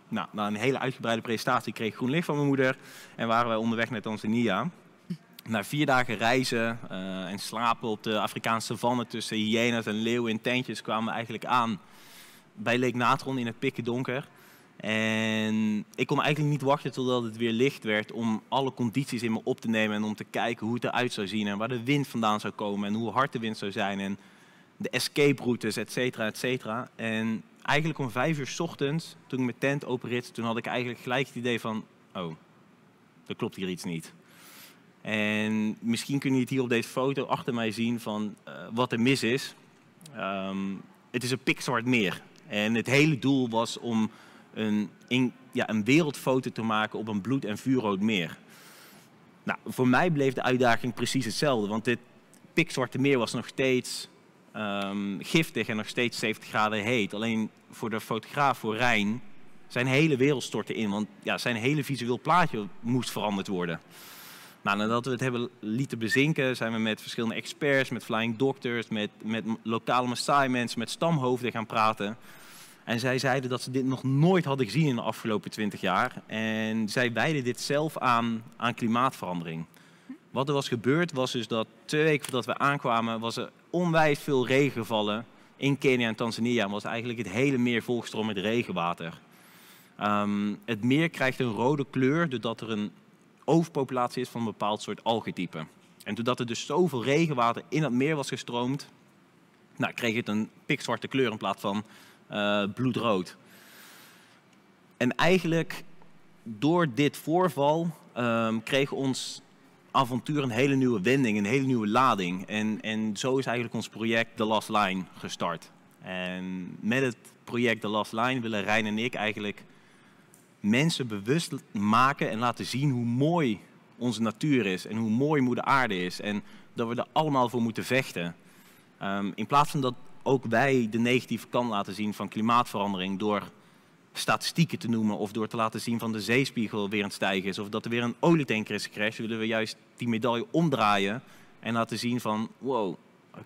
Nou, na een hele uitgebreide presentatie kreeg ik groen licht van mijn moeder en waren wij onderweg naar Tanzania. Na vier dagen reizen uh, en slapen op de Afrikaanse savanne tussen hyena's en leeuwen in tentjes kwamen we eigenlijk aan bij Lake Natron in het pikken donker. En ik kon eigenlijk niet wachten totdat het weer licht werd om alle condities in me op te nemen en om te kijken hoe het eruit zou zien en waar de wind vandaan zou komen en hoe hard de wind zou zijn en de escape routes, et cetera, et cetera. En eigenlijk om vijf uur ochtends, toen ik mijn tent openrit, toen had ik eigenlijk gelijk het idee van, oh, er klopt hier iets niet. En misschien kun je het hier op deze foto achter mij zien van uh, wat er mis is. Um, het is een pikzwart meer. En het hele doel was om een, ja, een wereldfoto te maken op een bloed- en vuurrood meer. Nou, voor mij bleef de uitdaging precies hetzelfde, want dit pikzwarte meer was nog steeds um, giftig en nog steeds 70 graden heet. Alleen voor de fotograaf, voor Rijn, zijn hele wereld stortte in, want ja, zijn hele visueel plaatje moest veranderd worden. Nou, nadat we het hebben lieten bezinken, zijn we met verschillende experts, met flying doctors, met, met lokale Maasai mensen, met stamhoofden gaan praten. En zij zeiden dat ze dit nog nooit hadden gezien in de afgelopen 20 jaar. En zij wijden dit zelf aan aan klimaatverandering. Wat er was gebeurd was dus dat twee weken voordat we aankwamen, was er onwijs veel regen gevallen in Kenia en Tanzania. En was eigenlijk het hele meer volgestroomd met regenwater. Um, het meer krijgt een rode kleur doordat er een overpopulatie is van een bepaald soort algetype. En doordat er dus zoveel regenwater in het meer was gestroomd, nou, kreeg het een pikzwarte kleur in plaats van uh, bloedrood. En eigenlijk door dit voorval um, kreeg ons avontuur een hele nieuwe wending, een hele nieuwe lading. En, en zo is eigenlijk ons project The Last Line gestart. En met het project The Last Line willen Rijn en ik eigenlijk mensen bewust maken en laten zien hoe mooi onze natuur is en hoe mooi moeder aarde is. En dat we er allemaal voor moeten vechten. Um, in plaats van dat ook wij de negatieve kant laten zien van klimaatverandering door statistieken te noemen of door te laten zien van de zeespiegel weer aan het stijgen is of dat er weer een olietanker is gecrashed, willen we juist die medaille omdraaien en laten zien van wow,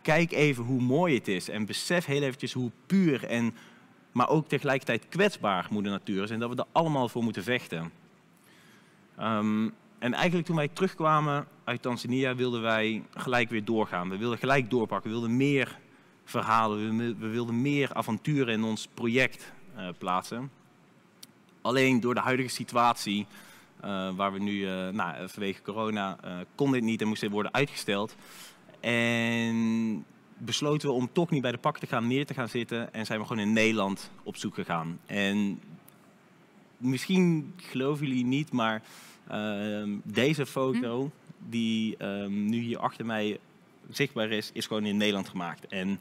kijk even hoe mooi het is en besef heel eventjes hoe puur en maar ook tegelijkertijd kwetsbaar moeder natuur is en dat we er allemaal voor moeten vechten. Um, en eigenlijk toen wij terugkwamen uit Tanzania wilden wij gelijk weer doorgaan. We wilden gelijk doorpakken, we wilden meer verhalen, we, wilden meer avonturen in ons project uh, plaatsen. Alleen door de huidige situatie, uh, waar we nu uh, nou, vanwege corona, kon dit niet en moest worden uitgesteld. En besloten we om toch niet bij de pak te gaan neer te gaan zitten en zijn we gewoon in Nederland op zoek gegaan. En misschien geloven jullie niet, maar uh, deze foto hm? die um, nu hier achter mij zichtbaar is, is gewoon in Nederland gemaakt. En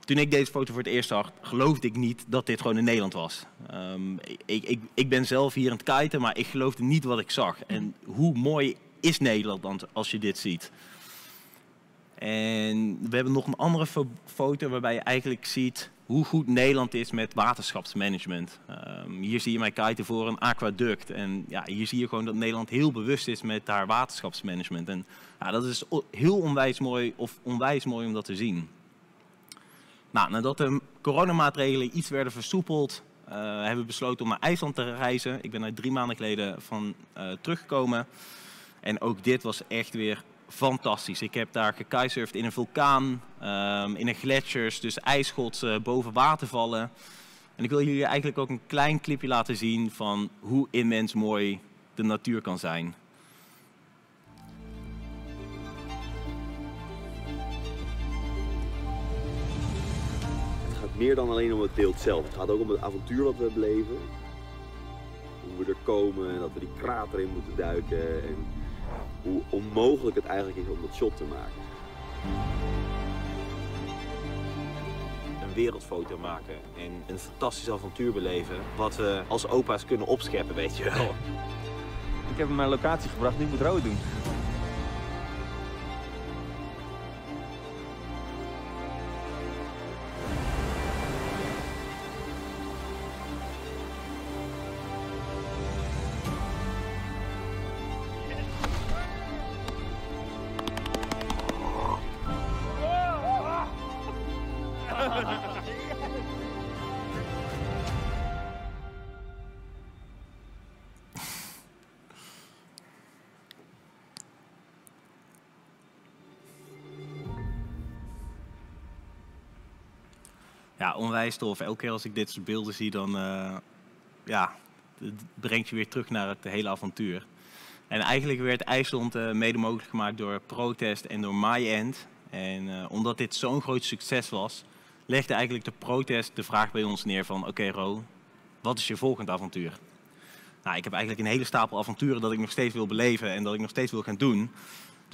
toen ik deze foto voor het eerst zag, geloofde ik niet dat dit gewoon in Nederland was. Um, ik, ik, ik ben zelf hier aan het kiten, maar ik geloofde niet wat ik zag. En hoe mooi is Nederland als je dit ziet? En we hebben nog een andere fo foto waarbij je eigenlijk ziet hoe goed Nederland is met waterschapsmanagement. Um, hier zie je mij kiten voor een aquaduct. En ja, hier zie je gewoon dat Nederland heel bewust is met haar waterschapsmanagement. En ja, dat is heel onwijs mooi, of onwijs mooi om dat te zien. Nou, nadat de coronamaatregelen iets werden versoepeld, uh, hebben we besloten om naar IJsland te reizen. Ik ben daar drie maanden geleden van uh, teruggekomen. En ook dit was echt weer fantastisch. Ik heb daar gekitesurfd in een vulkaan, ehm, in een gletsjers, dus ijsschots uh, boven watervallen. En ik wil jullie eigenlijk ook een klein clipje laten zien van hoe immens mooi de natuur kan zijn. Het gaat meer dan alleen om het beeld zelf. Het gaat ook om het avontuur wat we beleven. Hoe we er komen en dat we die krater in moeten duiken. En hoe onmogelijk het eigenlijk is om dat shot te maken. Een wereldfoto maken en een fantastisch avontuur beleven. Wat we als opa's kunnen opscheppen, weet je wel. Ik heb hem mijn locatie gebracht, ik moet rood doen. Onwijs tof. Elke keer als ik dit soort beelden zie, dan uh, ja, brengt je weer terug naar het hele avontuur. En eigenlijk werd IJsland uh, mede mogelijk gemaakt door Protest en door MyEnd. En uh, omdat dit zo'n groot succes was, legde eigenlijk de Protest de vraag bij ons neer van... Oké Ro, wat is je volgend avontuur? Nou, ik heb eigenlijk een hele stapel avonturen dat ik nog steeds wil beleven en dat ik nog steeds wil gaan doen.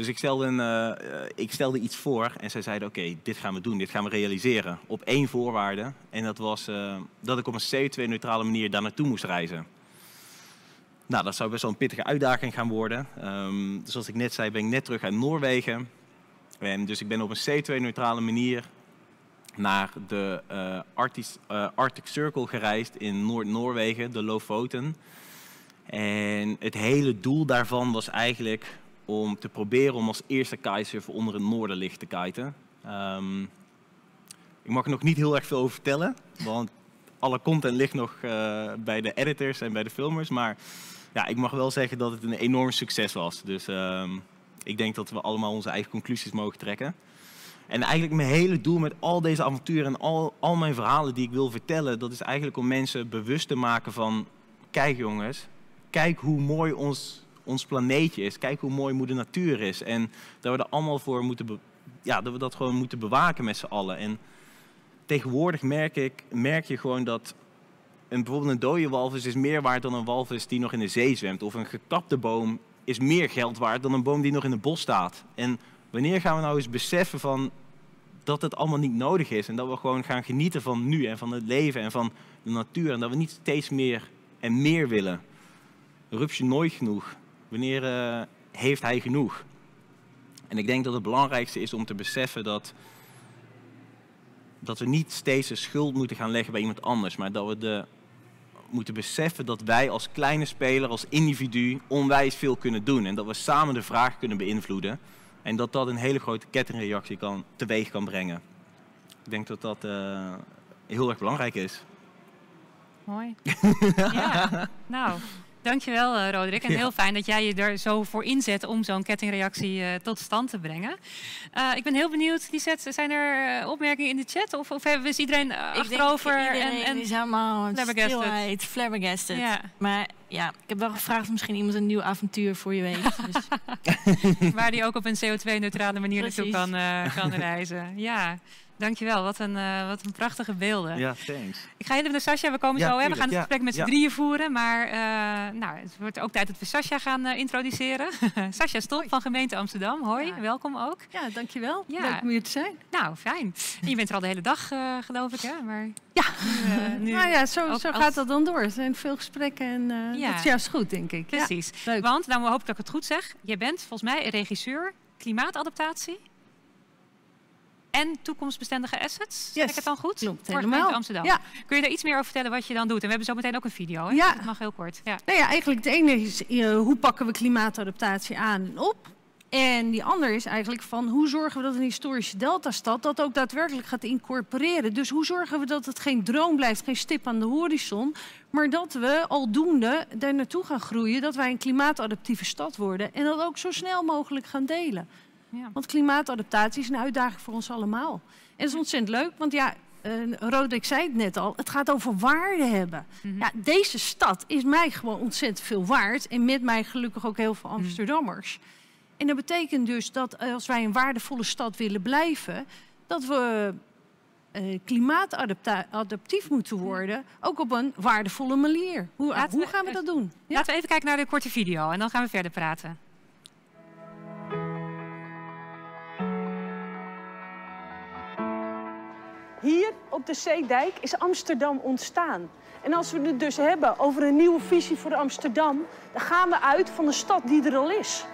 Dus ik stelde, een, uh, ik stelde iets voor en zij zeiden: Oké, dit gaan we doen, dit gaan we realiseren. Op één voorwaarde. En dat was uh, dat ik op een CO2-neutrale manier daar naartoe moest reizen. Nou, dat zou best wel een pittige uitdaging gaan worden. Um, zoals ik net zei, ben ik net terug uit Noorwegen. En dus ik ben op een CO2-neutrale manier naar de uh, Arctic, Arctic Circle gereisd in Noord-Noorwegen, de Lofoten. En het hele doel daarvan was eigenlijk om te proberen om als eerste kitesurfer onder het noorderlicht te kiten. Um, ik mag er nog niet heel erg veel over vertellen, want alle content ligt nog uh, bij de editors en bij de filmers. Maar ja, ik mag wel zeggen dat het een enorm succes was. Dus um, ik denk dat we allemaal onze eigen conclusies mogen trekken. En eigenlijk mijn hele doel met al deze avonturen en al, al mijn verhalen die ik wil vertellen, dat is eigenlijk om mensen bewust te maken van, kijk jongens, kijk hoe mooi ons ons planeetje is. Kijk hoe mooi moeder natuur is. En dat we er allemaal voor moeten, ja, dat we dat gewoon moeten bewaken met z'n allen. En tegenwoordig merk, ik, merk je gewoon dat een, bijvoorbeeld een dode walvis is meer waard dan een walvis die nog in de zee zwemt. Of een gekapte boom is meer geld waard dan een boom die nog in het bos staat. En wanneer gaan we nou eens beseffen van dat het allemaal niet nodig is. En dat we gewoon gaan genieten van nu en van het leven en van de natuur. En dat we niet steeds meer en meer willen. Rupsje nooit genoeg. Wanneer uh, heeft hij genoeg? En ik denk dat het belangrijkste is om te beseffen dat, dat we niet steeds de schuld moeten gaan leggen bij iemand anders, maar dat we de, moeten beseffen dat wij als kleine speler, als individu, onwijs veel kunnen doen. En dat we samen de vraag kunnen beïnvloeden. En dat dat een hele grote kettingreactie kan, teweeg kan brengen. Ik denk dat dat uh, heel erg belangrijk is. Mooi. ja, nou, Dankjewel, uh, Roderick. En ja. heel fijn dat jij je er zo voor inzet om zo'n kettingreactie uh, tot stand te brengen. Uh, ik ben heel benieuwd, Lisette, zijn er opmerkingen in de chat? Of, of hebben we iedereen achterover? Ik denk, iedereen en, en is helemaal flabbergasted. flabbergasted. Ja. Maar ja, ik heb wel gevraagd of misschien iemand een nieuw avontuur voor je weet. Dus. Waar die ook op een CO2-neutrale manier naartoe kan, kan reizen. Ja. Dankjewel, wat een, uh, wat een prachtige beelden. Ja, thanks. Ik ga even naar Sascha, we komen ja, zo. Hè? We gaan het ja, gesprek met z'n ja. drieën voeren. Maar uh, nou, het wordt ook tijd dat we Sascha gaan uh, introduceren. Sascha Stolp van gemeente Amsterdam. Hoi, welkom ook. Ja, dankjewel. Ja. Leuk om hier te zijn. Nou, fijn. En je bent er al de hele dag, geloof ik, hè? Maar ja, nu, nu nou ja, zo, zo gaat dat dan door. Er zijn veel gesprekken en dat is juist goed, denk ik. Precies. Want, nou hoop ik dat ik het goed zeg. Je bent volgens mij regisseur klimaatadaptatie en toekomstbestendige assets. Yes. Zeg ik het dan goed? Klopt, helemaal. Amsterdam. Ja. Kun je daar iets meer over vertellen wat je dan doet? En we hebben zo meteen ook een video. Hè? Ja. Dat mag heel kort. Ja. Nou ja, eigenlijk het ene is uh, hoe pakken we klimaatadaptatie aan en op. En die andere is eigenlijk van hoe zorgen we dat een historische deltastad dat ook daadwerkelijk gaat incorporeren. Dus hoe zorgen we dat het geen droom blijft, geen stip aan de horizon, maar dat we aldoende daar naartoe gaan groeien, dat wij een klimaatadaptieve stad worden en dat ook zo snel mogelijk gaan delen. Want klimaatadaptatie is een uitdaging voor ons allemaal. En dat is ontzettend leuk, want ja, uh, Roderick zei het net al, het gaat over waarde hebben. Mhm. ja, deze stad is mij gewoon ontzettend veel waard. En met mij gelukkig ook heel veel Amsterdammers. En dat betekent dus dat als wij een waardevolle stad willen blijven, dat we uh, klimaatadaptief moeten worden, ook op een waardevolle manier. Hoe, hoe gaan we dat doen? Laten we even kijken naar de korte video en dan gaan we verder praten. Hier op de Zeedijk is Amsterdam ontstaan. En als we het dus hebben over een nieuwe visie voor Amsterdam, dan gaan we uit van de stad die er al is.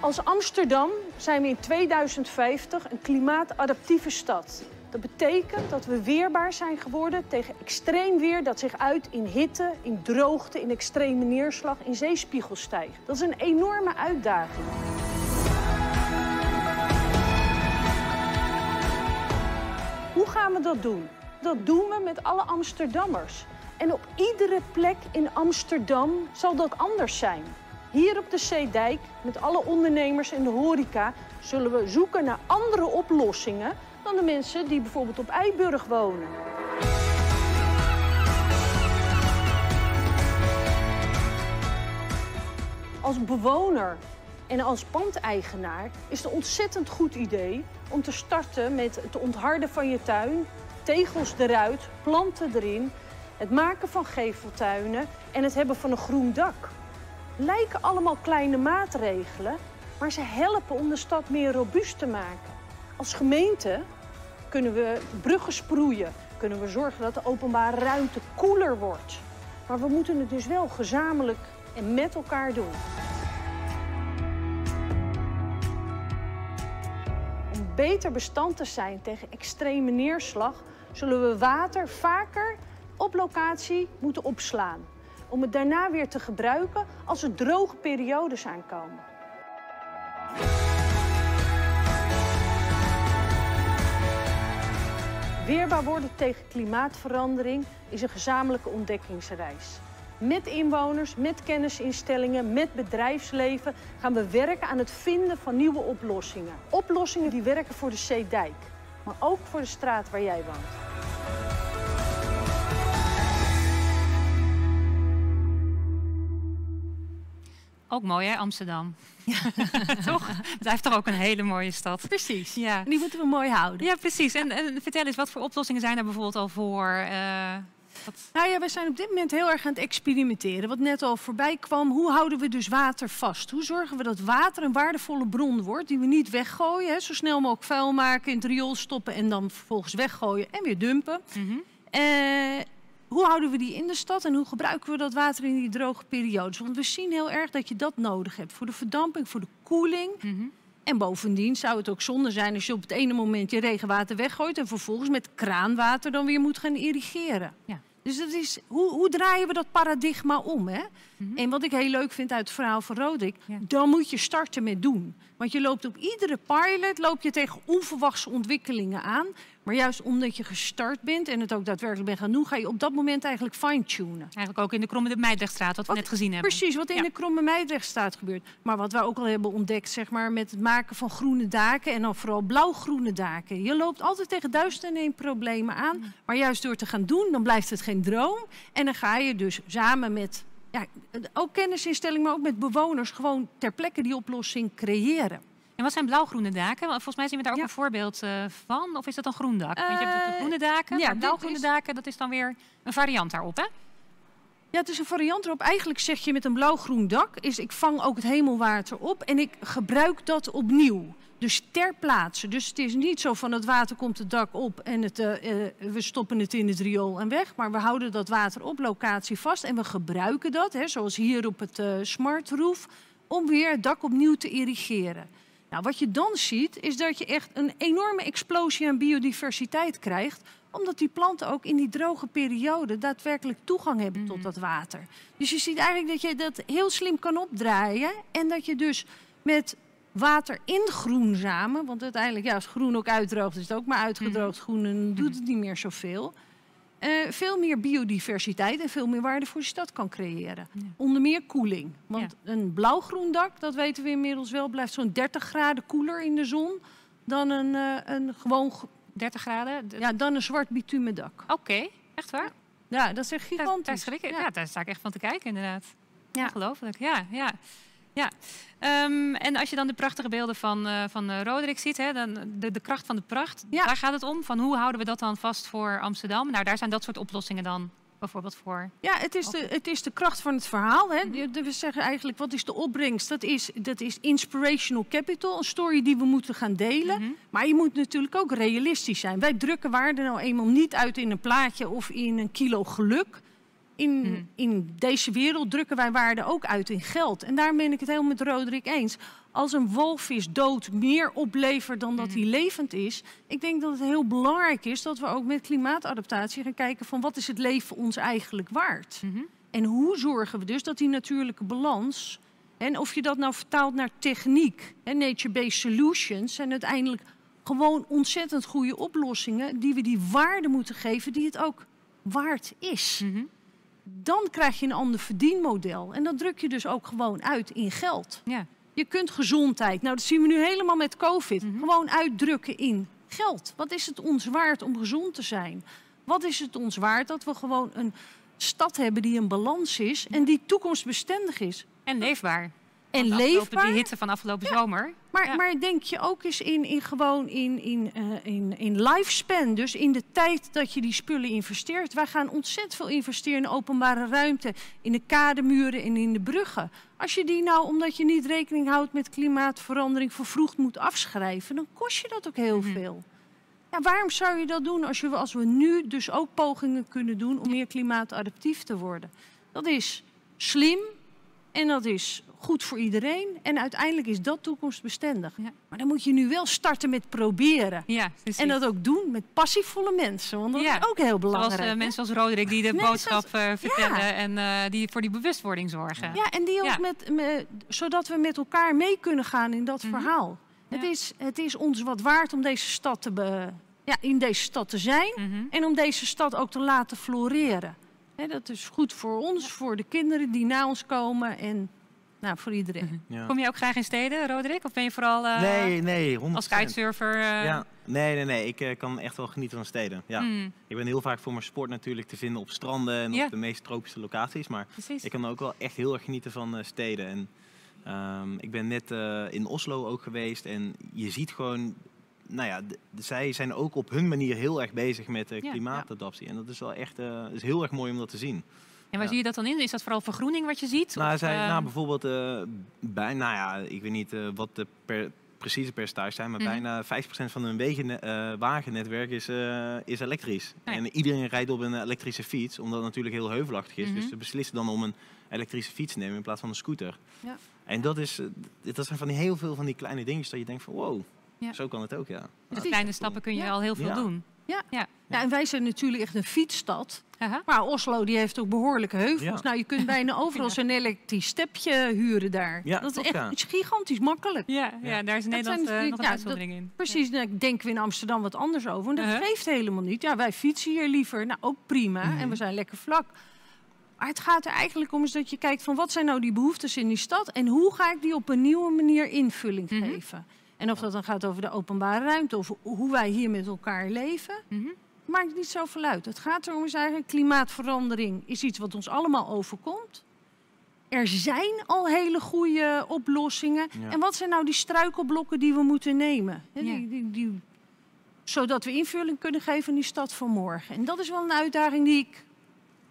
Als Amsterdam zijn we in 2050 een klimaatadaptieve stad. Dat betekent dat we weerbaar zijn geworden tegen extreem weer dat zich uit in hitte, in droogte, in extreme neerslag, in zeespiegelstijging. Dat is een enorme uitdaging. Gaan we dat doen? Dat doen we met alle Amsterdammers. En op iedere plek in Amsterdam zal dat anders zijn. Hier op de Zeedijk, met alle ondernemers en de horeca, zullen we zoeken naar andere oplossingen dan de mensen die bijvoorbeeld op Eiburg wonen. Als bewoner en als pandeigenaar is het een ontzettend goed idee om te starten met het ontharden van je tuin, tegels eruit, planten erin, het maken van geveltuinen en het hebben van een groen dak. Lijken allemaal kleine maatregelen, maar ze helpen om de stad meer robuust te maken. Als gemeente kunnen we bruggen sproeien, kunnen we zorgen dat de openbare ruimte koeler wordt. Maar we moeten het dus wel gezamenlijk en met elkaar doen. Beter bestand te zijn tegen extreme neerslag, zullen we water vaker op locatie moeten opslaan. Om het daarna weer te gebruiken als er droge periodes aankomen. Weerbaar worden tegen klimaatverandering is een gezamenlijke ontdekkingsreis. Met inwoners, met kennisinstellingen, met bedrijfsleven gaan we werken aan het vinden van nieuwe oplossingen. Oplossingen die werken voor de Zeedijk, maar ook voor de straat waar jij woont. Ook mooi hè, Amsterdam. toch? Het blijft toch ook een hele mooie stad. Precies. Ja. Die moeten we mooi houden. Ja, precies. En, en vertel eens, wat voor oplossingen zijn er bijvoorbeeld al voor? Uh, Nou ja, we zijn op dit moment heel erg aan het experimenteren. Wat net al voorbij kwam, hoe houden we dus water vast? Hoe zorgen we dat water een waardevolle bron wordt die we niet weggooien? Hè? Zo snel mogelijk vuil maken, in het riool stoppen en dan vervolgens weggooien en weer dumpen. Mm -hmm. uh, hoe houden we die in de stad en hoe gebruiken we dat water in die droge periodes? Want we zien heel erg dat je dat nodig hebt voor de verdamping, voor de koeling. Mm -hmm. En bovendien zou het ook zonde zijn als je op het ene moment je regenwater weggooit en vervolgens met kraanwater dan weer moet gaan irrigeren. Ja. Dus dat is, hoe, hoe draaien we dat paradigma om? Hè? Mm -hmm. En wat ik heel leuk vind uit het verhaal van Roderick, ja. dan moet je starten met doen. Want je loopt op iedere pilot loop je tegen onverwachte ontwikkelingen aan. Maar juist omdat je gestart bent en het ook daadwerkelijk bent gaan doen, ga je op dat moment eigenlijk fine-tunen. Eigenlijk ook in de Kromme Meidrechtstraat, wat we net gezien hebben. Precies, wat in ja. de Kromme Meidrechtstraat gebeurt. Maar wat wij ook al hebben ontdekt, zeg maar, met het maken van groene daken en dan vooral blauw-groene daken. Je loopt altijd tegen duizend en één problemen aan. Maar juist door te gaan doen, dan blijft het geen droom. En dan ga je dus samen met ja, ook kennisinstellingen, maar ook met bewoners gewoon ter plekke die oplossing creëren. En wat zijn blauw-groene daken? Volgens mij zien we daar ook ja. een voorbeeld uh, van. Of is dat een groen dak? Uh, Want je hebt de groene daken, ja, blauw-groene is... daken, dat is dan weer een variant daarop, hè? Ja, het is een variant erop. Eigenlijk zeg je met een blauw-groen dak, is ik vang ook het hemelwater op en ik gebruik dat opnieuw. Dus ter plaatse. Dus het is niet zo van het water komt het dak op en het, uh, we stoppen het in het riool en weg. Maar we houden dat water op locatie vast en we gebruiken dat, hè, zoals hier op het Smart Roof, om weer het dak opnieuw te irrigeren. Nou, wat je dan ziet, is dat je echt een enorme explosie aan biodiversiteit krijgt. Omdat die planten ook in die droge periode daadwerkelijk toegang hebben tot dat water. Dus je ziet eigenlijk dat je dat heel slim kan opdraaien. En dat je dus met water in groen samen, want uiteindelijk ja, als groen ook uitdroogt, is het ook maar uitgedroogd groen en doet het niet meer zoveel. Eh, veel meer biodiversiteit en veel meer waarde voor de stad kan creëren. Onder meer koeling. Want een blauw-groen dak, dat weten we inmiddels wel, blijft zo'n 30 graden koeler in de zon dan een, eh, een gewoon... 30 graden? Ja, dan een zwart bitumen dak. Oké, echt waar? Ja, dat is echt gigantisch. Daar, schrik ik, ja. daar sta ik echt van te kijken, inderdaad. Ja. Ongelooflijk, ja. ja. Ja, Ehm, en als je dan de prachtige beelden van, uh, van uh, Roderick ziet, hè, dan de, de kracht van de pracht, daar gaat het om. Van hoe houden we dat dan vast voor Amsterdam? Nou, daar zijn dat soort oplossingen dan bijvoorbeeld voor. Ja, het is, de, het is de kracht van het verhaal. Hè. We zeggen eigenlijk, wat is de opbrengst? Dat is, dat is inspirational capital, een story die we moeten gaan delen. Mhm. Maar je moet natuurlijk ook realistisch zijn. Wij drukken waarde nou eenmaal niet uit in een plaatje of in een kilo geluk in, hmm. in deze wereld drukken wij waarde ook uit in geld. En daar ben ik het helemaal met Roderick eens. Als een walvis dood meer oplevert dan dat hmm. hij levend is. Ik denk dat het heel belangrijk is dat we ook met klimaatadaptatie gaan kijken van wat is het leven ons eigenlijk waard. Mm En hoe zorgen we dus dat die natuurlijke balans. En of je dat nou vertaalt naar techniek, nature-based solutions, zijn uiteindelijk gewoon ontzettend goede oplossingen die we die waarde moeten geven die het ook waard is. Mm dan krijg je een ander verdienmodel. En dat druk je dus ook gewoon uit in geld. Ja. Je kunt gezondheid, nou dat zien we nu helemaal met COVID, mhm. gewoon uitdrukken in geld. Wat is het ons waard om gezond te zijn? Wat is het ons waard dat we gewoon een stad hebben die een balans is en die toekomstbestendig is? En leefbaar en leefbaar. Die hitte van afgelopen zomer. Maar, maar denk je ook eens in, in gewoon in, in, uh, in, in lifespan, dus in de tijd dat je die spullen investeert. Wij gaan ontzettend veel investeren in openbare ruimte, in de kademuren en in de bruggen. Als je die nou, omdat je niet rekening houdt met klimaatverandering, vervroegd moet afschrijven, dan kost je dat ook heel mhm. veel. Ja, waarom zou je dat doen als, je, als we nu dus ook pogingen kunnen doen om meer klimaatadaptief te worden? Dat is slim en dat is goed voor iedereen. En uiteindelijk is dat toekomstbestendig. Ja. Maar dan moet je nu wel starten met proberen. Ja, en dat ook doen met passievolle mensen. Want dat is ook heel belangrijk. Zoals uh, mensen als Roderick die de boodschap uh, vertellen en uh, die voor die bewustwording zorgen. Ja, en die ook met, met, zodat we met elkaar mee kunnen gaan in dat mm -hmm. verhaal. Het, is, het is ons wat waard om deze stad te be, ja, in deze stad te zijn. Mm -hmm. En om deze stad ook te laten floreren. Dat is goed voor ons, voor de kinderen die na ons komen. En nou, voor iedereen. Mhm. Kom je ook graag in steden, Roderick? Of ben je vooral uh, nee, nee, 100%. als kitesurfer? Uh... Ja, nee, nee, nee. Ik uh, kan echt wel genieten van steden. Ja. Mm. Ik ben heel vaak voor mijn sport natuurlijk te vinden op stranden en op de meest tropische locaties. Maar Precies. ik kan ook wel echt heel erg genieten van steden. En um, ik ben net in Oslo ook geweest en je ziet gewoon nou ja, zij zijn ook op hun manier heel erg bezig met klimaatadaptie. En dat is wel echt is heel erg mooi om dat te zien. En waar zie je dat dan in? Is dat vooral vergroening wat je ziet? Nou, zij, uh... nou bijvoorbeeld, uh, bij, nou ja, ik weet niet uh, wat de per, precieze percentage zijn, maar mm -hmm. bijna 5% van hun wegen, uh, wagennetwerk is, is elektrisch. Nee. En iedereen rijdt op een elektrische fiets, omdat het natuurlijk heel heuvelachtig is. Mm -hmm. Dus mhm. ze beslissen dan om een elektrische fiets te nemen in plaats van een scooter. Ja. En dat, is, dat zijn van die, heel veel van die kleine dingetjes dat je denkt van wow, ja. zo kan het ook, ja. Dus kleine stappen kun je al heel veel doen. Ja. Ja. ja, en wij zijn natuurlijk echt een fietsstad. Maar Oslo die heeft ook behoorlijke heuvels. Nou, je kunt bijna overal zo'n elektrisch stepje huren daar. Ja, dat is echt gigantisch makkelijk. Ja, ja. daar is Nederland uh, nog een uitzondering in. Precies, daar denken we in Amsterdam wat anders over. Want dat uh geeft helemaal niet. Ja, wij fietsen hier liever. Nou, ook prima. Mhm. En we zijn lekker vlak. Maar het gaat er eigenlijk om is dat je kijkt van wat zijn nou die behoeftes in die stad en hoe ga ik die op een nieuwe manier invulling mhm. geven. En of dat dan gaat over de openbare ruimte of hoe wij hier met elkaar leven. Mhm maakt niet zoveel uit. Het gaat erom is eigenlijk klimaatverandering is iets wat ons allemaal overkomt. Er zijn al hele goede oplossingen. En wat zijn nou die struikelblokken die we moeten nemen? Die, die, die, zodat we invulling kunnen geven aan die stad van morgen. En dat is wel een uitdaging die ik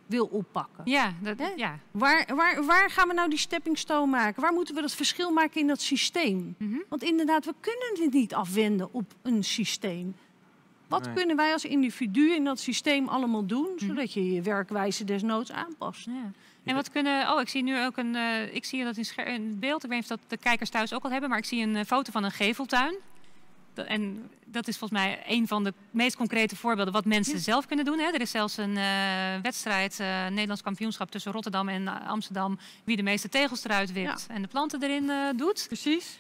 wil oppakken. Ja, dat, ja. Waar, waar, waar gaan we nou die stepping stone maken? Waar moeten we dat verschil maken in dat systeem? Mhm. Want inderdaad, we kunnen het niet afwenden op een systeem. Wat kunnen wij als individu in dat systeem allemaal doen, mhm. zodat je je werkwijze desnoods aanpast? Ja. En wat kunnen. Oh, ik zie nu ook een. Uh, ik zie dat in, in beeld. Ik weet niet of dat de kijkers thuis ook al hebben, maar ik zie een uh, foto van een geveltuin. En dat is volgens mij een van de meest concrete voorbeelden wat mensen zelf kunnen doen. Hè. Er is zelfs een eh, wedstrijd, eh, Nederlands kampioenschap tussen Rotterdam en eh, Amsterdam, wie de meeste tegels eruit wipt en de planten erin doet. Precies.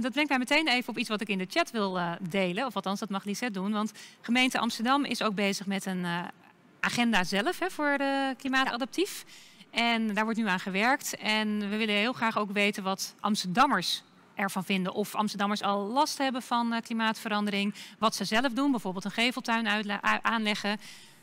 dat brengt mij meteen even op iets wat ik in de chat wil delen. Of althans, dat mag Lisette doen. Want gemeente Amsterdam is ook bezig met een agenda zelf hè, voor de klimaatadaptief. En daar wordt nu aan gewerkt. En we willen heel graag ook weten wat Amsterdammers ervan vinden. Of Amsterdammers al last hebben van eh, klimaatverandering. Wat ze zelf doen, bijvoorbeeld een geveltuin aanleggen.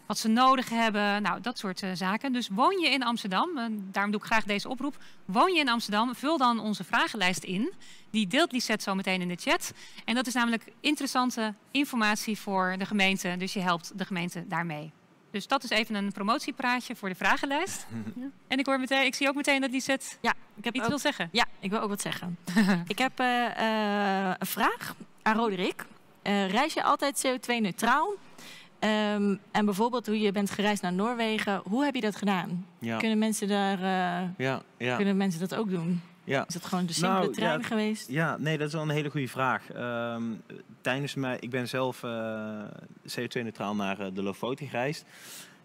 Wat ze nodig hebben, nou dat soort eh, zaken. Dus woon je in Amsterdam, en daarom doe ik graag deze oproep. Woon je in Amsterdam, vul dan onze vragenlijst in. Die deelt Lisette zo meteen in de chat. En dat is namelijk interessante informatie voor de gemeente. Dus je helpt de gemeente daarmee. Dus dat is even een promotiepraatje voor de vragenlijst. En ik hoor meteen, ik zie ook meteen dat Lisette ja, ik heb iets ook- wil zeggen. Ja, ik wil ook wat zeggen. ik heb eh, eh, een vraag aan Roderick. Eh, reis je altijd CO2-neutraal? Ehm, en bijvoorbeeld hoe je bent gereisd naar Noorwegen, hoe heb je dat gedaan? Ja. Kunnen mensen daar eh, Ja, ja. kunnen mensen dat ook doen? Ja. Is het gewoon de simpele Nou, trein ja, geweest? Ja, nee, dat is wel een hele goede vraag. Ehm, tijdens mij, ik ben zelf eh, CO2-neutraal naar eh, de Lofoten gereisd.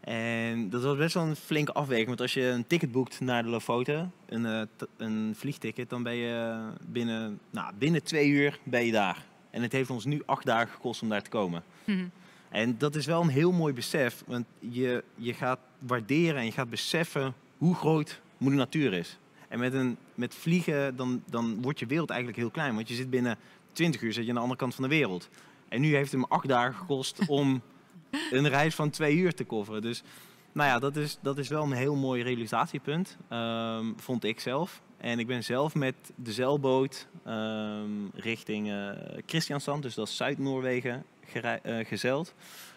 En dat was best wel een flinke afweging. Want als je een ticket boekt naar de Lofoten, een, eh, een vliegticket, dan ben je binnen, nou, binnen twee uur ben je daar. En het heeft ons nu acht dagen gekost om daar te komen. Mhm. En dat is wel een heel mooi besef. Want je, je gaat waarderen en je gaat beseffen hoe groot moeder natuur is. En met, een, met vliegen, dan, dan wordt je wereld eigenlijk heel klein. Want je zit binnen 20 uur zit je aan de andere kant van de wereld. En nu heeft het me acht dagen gekost om een reis van twee uur te coveren. Dus nou ja, dat is, dat is wel een heel mooi realisatiepunt, ehm, vond ik zelf. En ik ben zelf met de zeilboot ehm, richting Christiansand, dus dat is Zuid-Noorwegen, eh, gezeild.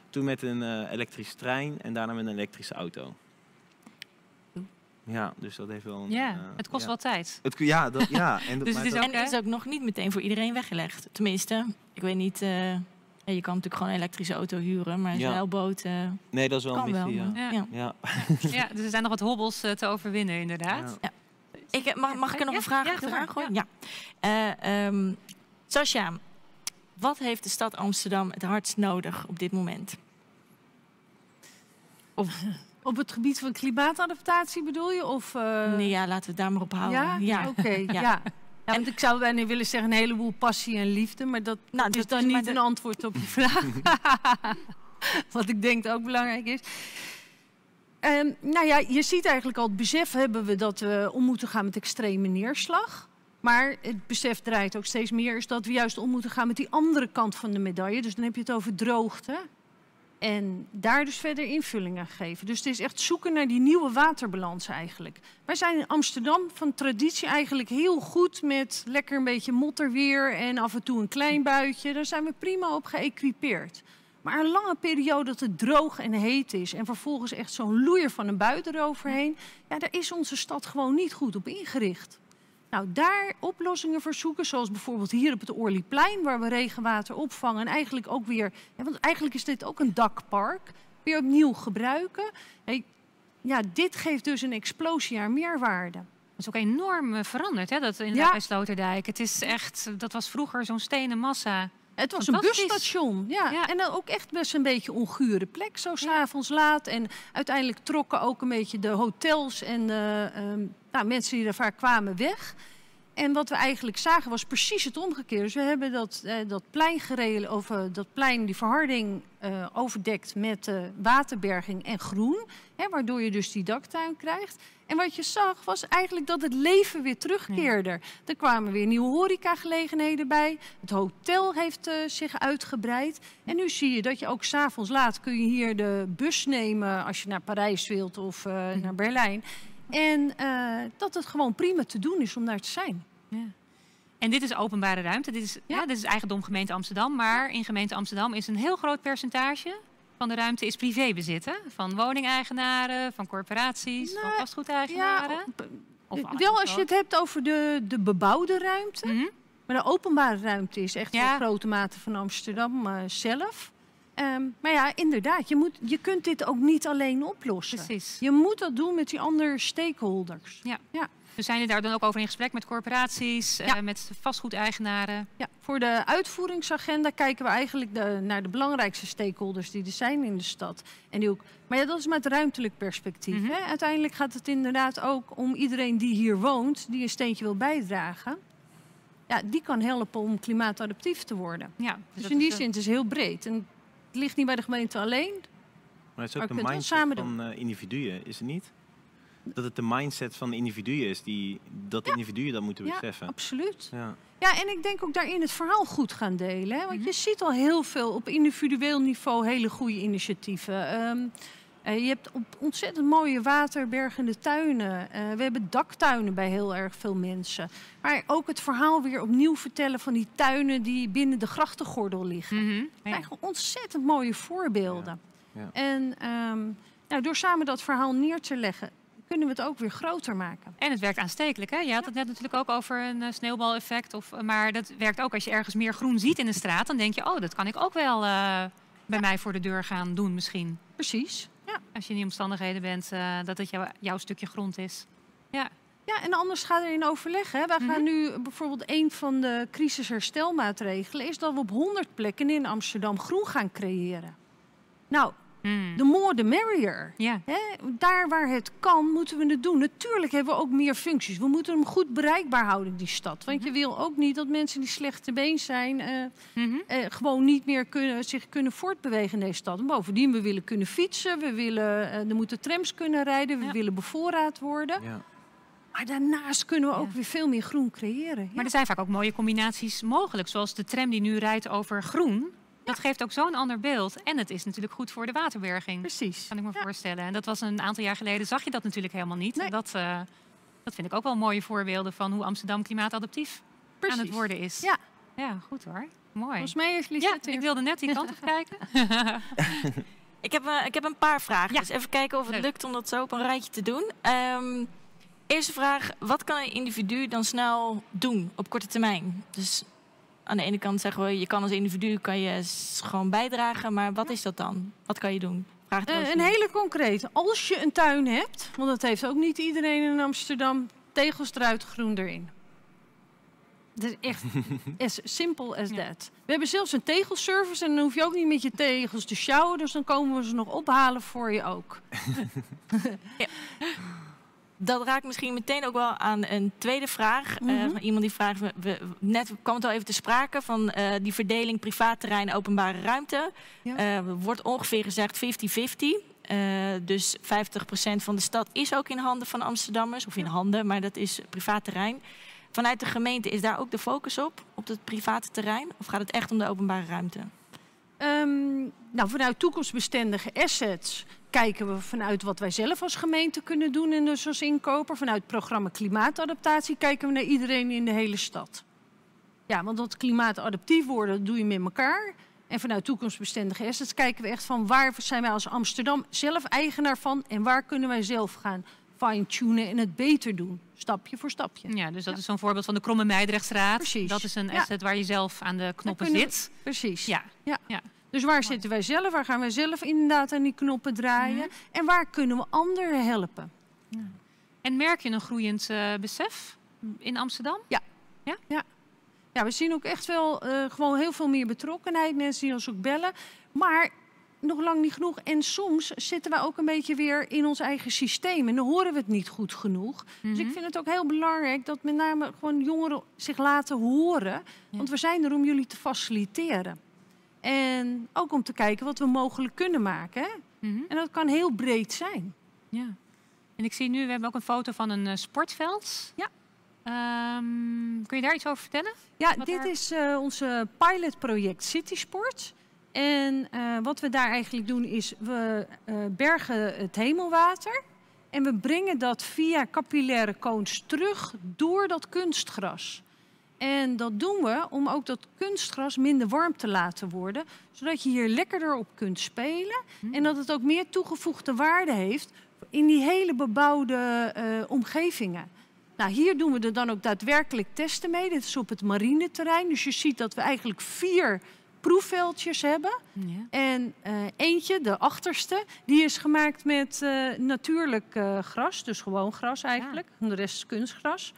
Toen met een eh, elektrische trein en daarna met een elektrische auto. Ja, dus dat heeft wel een... Ja, eh, het kost ja. wel tijd. Het, ja, dat, ja. En, dat- Dus het is ook, en is ook nog niet meteen voor iedereen weggelegd. Tenminste, ik weet niet. eh, ja, je kan natuurlijk gewoon een elektrische auto huren, maar een Ja. zeilboot. Nee, dat is wel een missie, wel, ja. Ja. Ja, dus er zijn nog wat hobbels eh, te overwinnen, inderdaad. Ja. Ik, mag, mag ik er nog Ja, een vraag ja, achteraan gooien? Ja. Eh, ehm, Sascha, wat heeft de stad Amsterdam het hardst nodig op dit moment? Of op het gebied van klimaatadaptatie bedoel je? Of, eh, Nee, ja, laten we het daar maar op houden. Ja? Ja. Oké, ja. Ja. ja. want ik zou bijna willen zeggen een heleboel passie en liefde, maar dat, Nou, dat is dan niet een antwoord op je vraag. Wat ik denk ook belangrijk is. Ehm, nou ja, je ziet eigenlijk al het besef hebben we dat we om moeten gaan met extreme neerslag. Maar het besef draait ook steeds meer is dat we juist om moeten gaan met die andere kant van de medaille. Dus dan heb je het over droogte. En daar dus verder invulling aan geven. Dus het is echt zoeken naar die nieuwe waterbalans eigenlijk. Wij zijn in Amsterdam van traditie eigenlijk heel goed met lekker een beetje motterweer en af en toe een klein buitje. Daar zijn we prima op geëquipeerd. Maar een lange periode dat het droog en heet is en vervolgens echt zo'n loeier van een buiten eroverheen. Ja, daar is onze stad gewoon niet goed op ingericht. Nou, daar oplossingen voor zoeken, zoals bijvoorbeeld hier op het Orlyplein, waar we regenwater opvangen. En eigenlijk ook weer, ja, want eigenlijk is dit ook een dakpark, weer opnieuw gebruiken. Hey, ja, dit geeft dus een explosie aan meerwaarde. Dat is ook enorm eh, veranderd, hè, dat inderdaad Ja. bij Sloterdijk. Het is echt, dat was vroeger zo'n stenen massa. Het was een busstation, ja. En dan ook echt best een beetje ongure plek, zo s'avonds laat. En uiteindelijk trokken ook een beetje de hotels en de ehm, nou, mensen die daar vaak kwamen weg. En wat we eigenlijk zagen was precies het omgekeerde. Dus we hebben dat, eh, dat plein gereden, over dat plein, die verharding eh, overdekt met eh, waterberging en groen. Hè, waardoor je dus die daktuin krijgt. En wat je zag was eigenlijk dat het leven weer terugkeerde. Er kwamen weer nieuwe horecagelegenheden bij. Het hotel heeft zich uitgebreid. En nu zie je dat je ook s'avonds laat kun je hier de bus nemen als je naar Parijs wilt of naar Berlijn. En eh, dat het gewoon prima te doen is om daar te zijn. En dit is openbare ruimte. Dit is, ja. dit is eigendom gemeente Amsterdam. Maar in gemeente Amsterdam is een heel groot percentage van de ruimte is privébezit. hè? Van woningeigenaren, van corporaties, van vastgoedeigenaren. Of alles Wel als je het hebt over de, de bebouwde ruimte. Maar de openbare ruimte is echt wel grote mate van Amsterdam eh, zelf. Ehm, maar ja, inderdaad, je, moet, je kunt dit ook niet alleen oplossen. Precies. Je moet dat doen met die andere stakeholders. Ja. ja. Dus zijn jullie daar dan ook over in gesprek met corporaties, Ja. eh, met vastgoedeigenaren? Ja, voor de uitvoeringsagenda kijken we eigenlijk de, naar de belangrijkste stakeholders die er zijn in de stad. En die ook, maar ja, dat is met ruimtelijk perspectief. hè? Uiteindelijk gaat het inderdaad ook om iedereen die hier woont, die een steentje wil bijdragen. Ja, die kan helpen om klimaatadaptief te worden. Ja, dus in die is, eh, zin het is heel breed. En het ligt niet bij de gemeente alleen. Maar het is ook de mindset samen van eh, individuen, is het niet? Dat het de mindset van individuen is die dat individuen dat moeten Ja, beseffen. absoluut. Ja. Ja, en ik denk ook daarin het verhaal goed gaan delen. Hè? Want Mhm. je ziet al heel veel op individueel niveau hele goede initiatieven. Ehm, eh, je hebt ontzettend mooie waterbergende tuinen. Eh, we hebben daktuinen bij heel erg veel mensen. Maar ook het verhaal weer opnieuw vertellen van die tuinen die binnen de grachtengordel liggen. Zijn gewoon ontzettend mooie voorbeelden. Ja. En ehm, nou, door samen dat verhaal neer te leggen, kunnen we het ook weer groter maken. En het werkt aanstekelijk. Hè? Je had het net natuurlijk ook over een eh, sneeuwbaleffect. Of, eh, maar dat werkt ook als je ergens meer groen ziet in de straat. Dan denk je, oh, dat kan ik ook wel eh, bij mij voor de deur gaan doen misschien. Precies. Als je in die omstandigheden bent eh, dat het jou, jouw stukje grond is. Ja. Ja, en anders gaat er in overleg. Hè. Wij gaan nu bijvoorbeeld een van de crisisherstelmaatregelen is dat we op 100 plekken in Amsterdam groen gaan creëren. Nou, de more the merrier. Ja. Hè, daar waar het kan, moeten we het doen. Natuurlijk hebben we ook meer functies. We moeten hem goed bereikbaar houden, die stad. Want je wil ook niet dat mensen die slechte been zijn... eh, eh, gewoon niet meer kunnen, zich kunnen voortbewegen in deze stad. En bovendien, we willen kunnen fietsen. We willen, eh, er moeten trams kunnen rijden. We willen bevoorraad worden. Ja. Maar daarnaast kunnen we ook weer veel meer groen creëren. Maar er zijn vaak ook mooie combinaties mogelijk. Zoals de tram die nu rijdt over groen. Dat geeft ook zo'n ander beeld. En het is natuurlijk goed voor de waterberging. Precies. Kan ik me voorstellen. En dat was een aantal jaar geleden, zag je dat natuurlijk helemaal niet. En dat, eh, dat vind ik ook wel mooie voorbeelden van hoe Amsterdam klimaatadaptief aan het worden is. Ja. Ja, goed hoor. Mooi. Volgens mij heeft Ja, Lisette ik wilde net die kant op kijken. Ik heb, eh, ik heb een paar vragen. Dus even kijken of het lukt om dat zo op een rijtje te doen. Ehm, eerste vraag. Wat kan een individu dan snel doen op korte termijn? Dus aan de ene kant zeggen we, je kan als individu kan je gewoon bijdragen. Maar wat is dat dan? Wat kan je doen? Vraag Eh, eens een hele concrete. Als je een tuin hebt, want dat heeft ook niet iedereen in Amsterdam, tegels eruit, groen erin. Dat is echt as simple as that. We hebben zelfs een tegelservice en dan hoef je ook niet met je tegels te sjouwen. Dus dan komen we ze nog ophalen voor je ook. Dat raakt misschien meteen ook wel aan een tweede vraag. Van iemand die vraagt, we, net kwam het al even te sprake van eh, die verdeling privaat terrein, openbare ruimte. Eh, wordt ongeveer gezegd 50-50. Eh, dus 50% van de stad is ook in handen van Amsterdammers. Of in handen, maar dat is privaat terrein. Vanuit de gemeente is daar ook de focus op, op het private terrein? Of gaat het echt om de openbare ruimte? Ehm, nou, vanuit toekomstbestendige assets kijken we vanuit wat wij zelf als gemeente kunnen doen en dus als inkoper. Vanuit het programma Klimaatadaptatie kijken we naar iedereen in de hele stad. Ja, want dat klimaatadaptief worden, dat doe je met elkaar. En vanuit toekomstbestendige assets kijken we echt van waar zijn wij als Amsterdam zelf eigenaar van en waar kunnen wij zelf gaan fine-tunen en het beter doen. Stapje voor stapje. Ja, dus dat is zo'n voorbeeld van de Kromme Meidrechtstraat. Precies. Dat is een Ja. asset waar je zelf aan de knoppen we- zit. Precies. Ja. Ja. ja. Dus waar zitten wij zelf? Waar gaan wij zelf inderdaad aan die knoppen draaien? Mhm. En waar kunnen we anderen helpen? En merk je een groeiend eh, besef in Amsterdam? Ja. Ja? Ja. Ja, we zien ook echt wel eh, gewoon heel veel meer betrokkenheid. Mensen die ons ook bellen. Maar nog lang niet genoeg. En soms zitten wij ook een beetje weer in ons eigen systeem. En dan horen we het niet goed genoeg. Dus ik vind het ook heel belangrijk dat met name gewoon jongeren zich laten horen. Want we zijn er om jullie te faciliteren. En ook om te kijken wat we mogelijk kunnen maken. Hè? En dat kan heel breed zijn. Ja. En ik zie nu, we hebben ook een foto van een eh, sportveld. Ja. Ehm, kun je daar iets over vertellen? Ja, Wat dit is eh onze pilotproject Citysport. En eh, wat we daar eigenlijk doen is, we bergen het hemelwater. En we brengen dat via capillaire cones terug door dat kunstgras. En dat doen we om ook dat kunstgras minder warm te laten worden. Zodat je hier lekkerder op kunt spelen. En dat het ook meer toegevoegde waarde heeft in die hele bebouwde eh, omgevingen. Nou, hier doen we er dan ook daadwerkelijk testen mee. Dit is op het marineterrein. Dus je ziet dat we eigenlijk vier proefveldjes hebben. En eh, eentje, de achterste, die is gemaakt met eh, natuurlijk gras, dus gewoon gras eigenlijk. En de rest is kunstgras.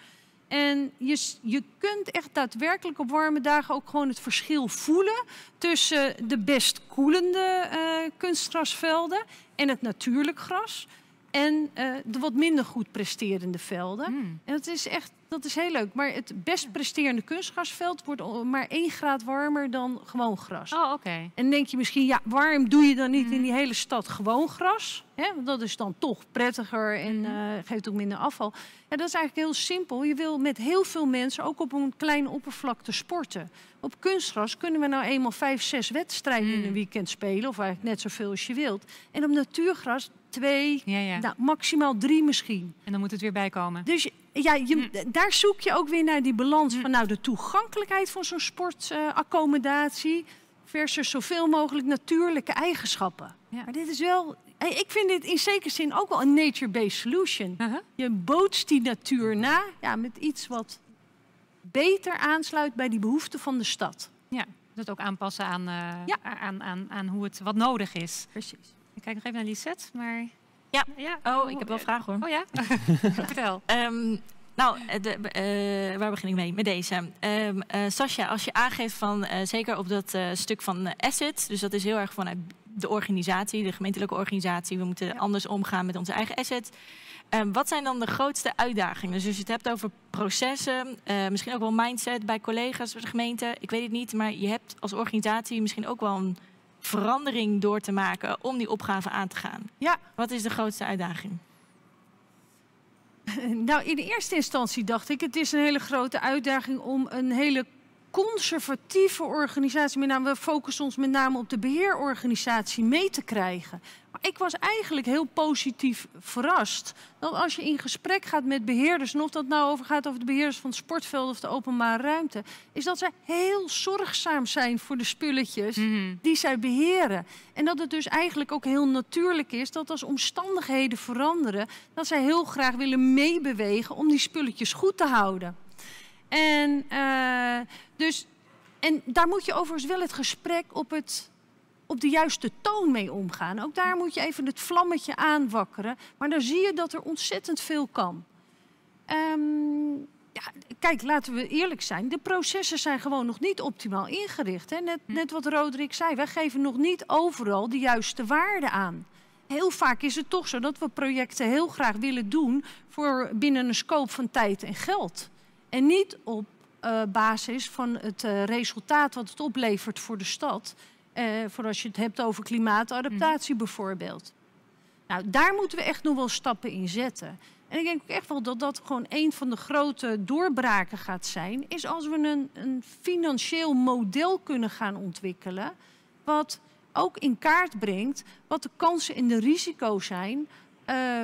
En je, je kunt echt daadwerkelijk op warme dagen ook gewoon het verschil voelen tussen de best koelende eh, kunstgrasvelden en het natuurlijk gras. En eh, de wat minder goed presterende velden. En dat is echt dat is heel leuk. Maar het best presterende kunstgrasveld wordt maar 1 graad warmer dan gewoon gras. Oh, oké. En denk je misschien, ja, waarom doe je dan niet in die hele stad gewoon gras? Hè? Want dat is dan toch prettiger en eh, geeft ook minder afval. Ja, dat is eigenlijk heel simpel. Je wil met heel veel mensen ook op een kleine oppervlakte sporten. Op kunstgras kunnen we nou eenmaal vijf, zes wedstrijden in een weekend spelen. Of eigenlijk net zoveel als je wilt. En op natuurgras twee, Nou, maximaal drie misschien. En dan moet het weer bijkomen. Dus ja, je, daar zoek je ook weer naar die balans van nou, de toegankelijkheid van zo'n sportaccommodatie versus zoveel mogelijk natuurlijke eigenschappen. Maar dit is wel, ik vind dit in zekere zin ook wel een nature-based solution. Je bootst die natuur na ja, met iets wat beter aansluit bij die behoeften van de stad. Ja, dat ook aanpassen aan, eh, aan, aan, aan hoe het wat nodig is. Precies. Ik kijk nog even naar Lisette, maar... Ja. ja. Oh, ik heb wel vragen hoor. Oh ja? Vertel. Ehm, nou, eh, de, eh, waar begin ik mee? Met deze. Ehm eh, Sascha, als je aangeeft van, zeker op dat stuk van asset, dus dat is heel erg vanuit de organisatie, de gemeentelijke organisatie, we moeten anders omgaan met onze eigen asset. Ehm, wat zijn dan de grootste uitdagingen? Dus als je het hebt over processen, misschien ook wel mindset bij collega's, bij de gemeente, ik weet het niet, maar je hebt als organisatie misschien ook wel een verandering door te maken om die opgave aan te gaan. Ja. Wat is de grootste uitdaging? Nou, in de eerste instantie dacht ik, het is een hele grote uitdaging om een hele conservatieve organisatie, met name, we focussen ons met name op de beheerorganisatie, mee te krijgen. Ik was eigenlijk heel positief verrast dat als je in gesprek gaat met beheerders, en of dat nou over gaat over de beheerders van het sportveld of de openbare ruimte, is dat zij heel zorgzaam zijn voor de spulletjes die zij beheren. En dat het dus eigenlijk ook heel natuurlijk is dat als omstandigheden veranderen, dat zij heel graag willen meebewegen om die spulletjes goed te houden. En, eh, dus, en daar moet je overigens wel het gesprek op, het, op de juiste toon mee omgaan. Ook daar moet je even het vlammetje aanwakkeren. Maar dan zie je dat er ontzettend veel kan. Ehm, ja, kijk, laten we eerlijk zijn. De processen zijn gewoon nog niet optimaal ingericht. Hè? Net, net wat Roderick zei, wij geven nog niet overal de juiste waarde aan. Heel vaak is het toch zo dat we projecten heel graag willen doen voor binnen een scope van tijd en geld. En niet op eh, basis van het eh, resultaat wat het oplevert voor de stad. Eh, voor als je het hebt over klimaatadaptatie bijvoorbeeld. Nou, daar moeten we echt nog wel stappen in zetten. En ik denk ook echt wel dat dat gewoon een van de grote doorbraken gaat zijn. Is als we een, een financieel model kunnen gaan ontwikkelen. Wat ook in kaart brengt wat de kansen en de risico's zijn. eh,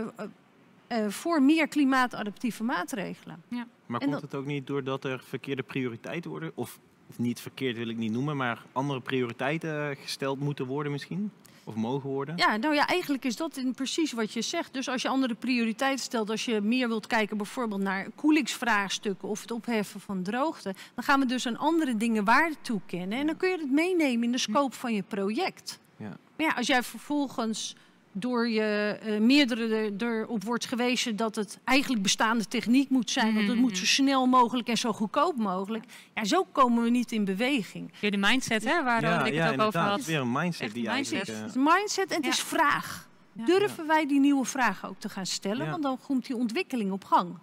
eh, voor meer klimaatadaptieve maatregelen. Ja. Maar En komt dat- het ook niet doordat er verkeerde prioriteiten worden? Of, of niet verkeerd wil ik niet noemen, maar andere prioriteiten gesteld moeten worden misschien? Of mogen worden? Ja, nou ja, eigenlijk is dat precies wat je zegt. Dus als je andere prioriteiten stelt, als je meer wilt kijken bijvoorbeeld naar koelingsvraagstukken of het opheffen van droogte, dan gaan we dus aan andere dingen waarde toekennen. En dan kun je het meenemen in de scope van je project. Ja. Maar ja, als jij vervolgens door je eh, meerdere er- erop wordt gewezen dat het eigenlijk bestaande techniek moet zijn, want het moet zo snel mogelijk en zo goedkoop mogelijk. Ja, zo komen we niet in beweging. Weer de mindset, hè, waar ja, ja, het ook over inderdaad. had. Weer een mindset die mindset. eigenlijk... Het eh, is mindset en het is vraag. Durven wij die nieuwe vragen ook te gaan stellen? Ja. Want dan komt die ontwikkeling op gang.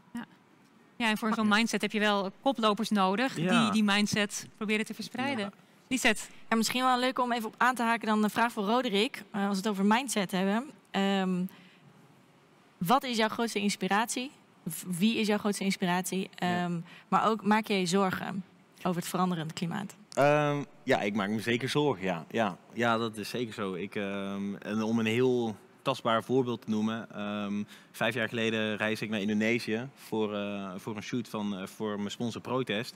Ja, en voor zo'n mindset heb je wel koplopers nodig Ja. die die mindset proberen te verspreiden. Lisette. Ja, misschien wel leuk om even op aan te haken dan de vraag van Roderick. eh, als we het over mindset hebben. Ehm, wat is jouw grootste inspiratie? Wie is jouw grootste inspiratie? Ehm, Maar ook maak je je zorgen over het veranderende klimaat? Ehm, ja, ik maak me zeker zorgen. Ja, ja. ja dat is zeker zo. Ik, ehm, en om een heel tastbaar voorbeeld te noemen. ehm, vijf jaar geleden reisde ik naar Indonesië voor, eh, voor een shoot van, eh, voor mijn sponsor Protest.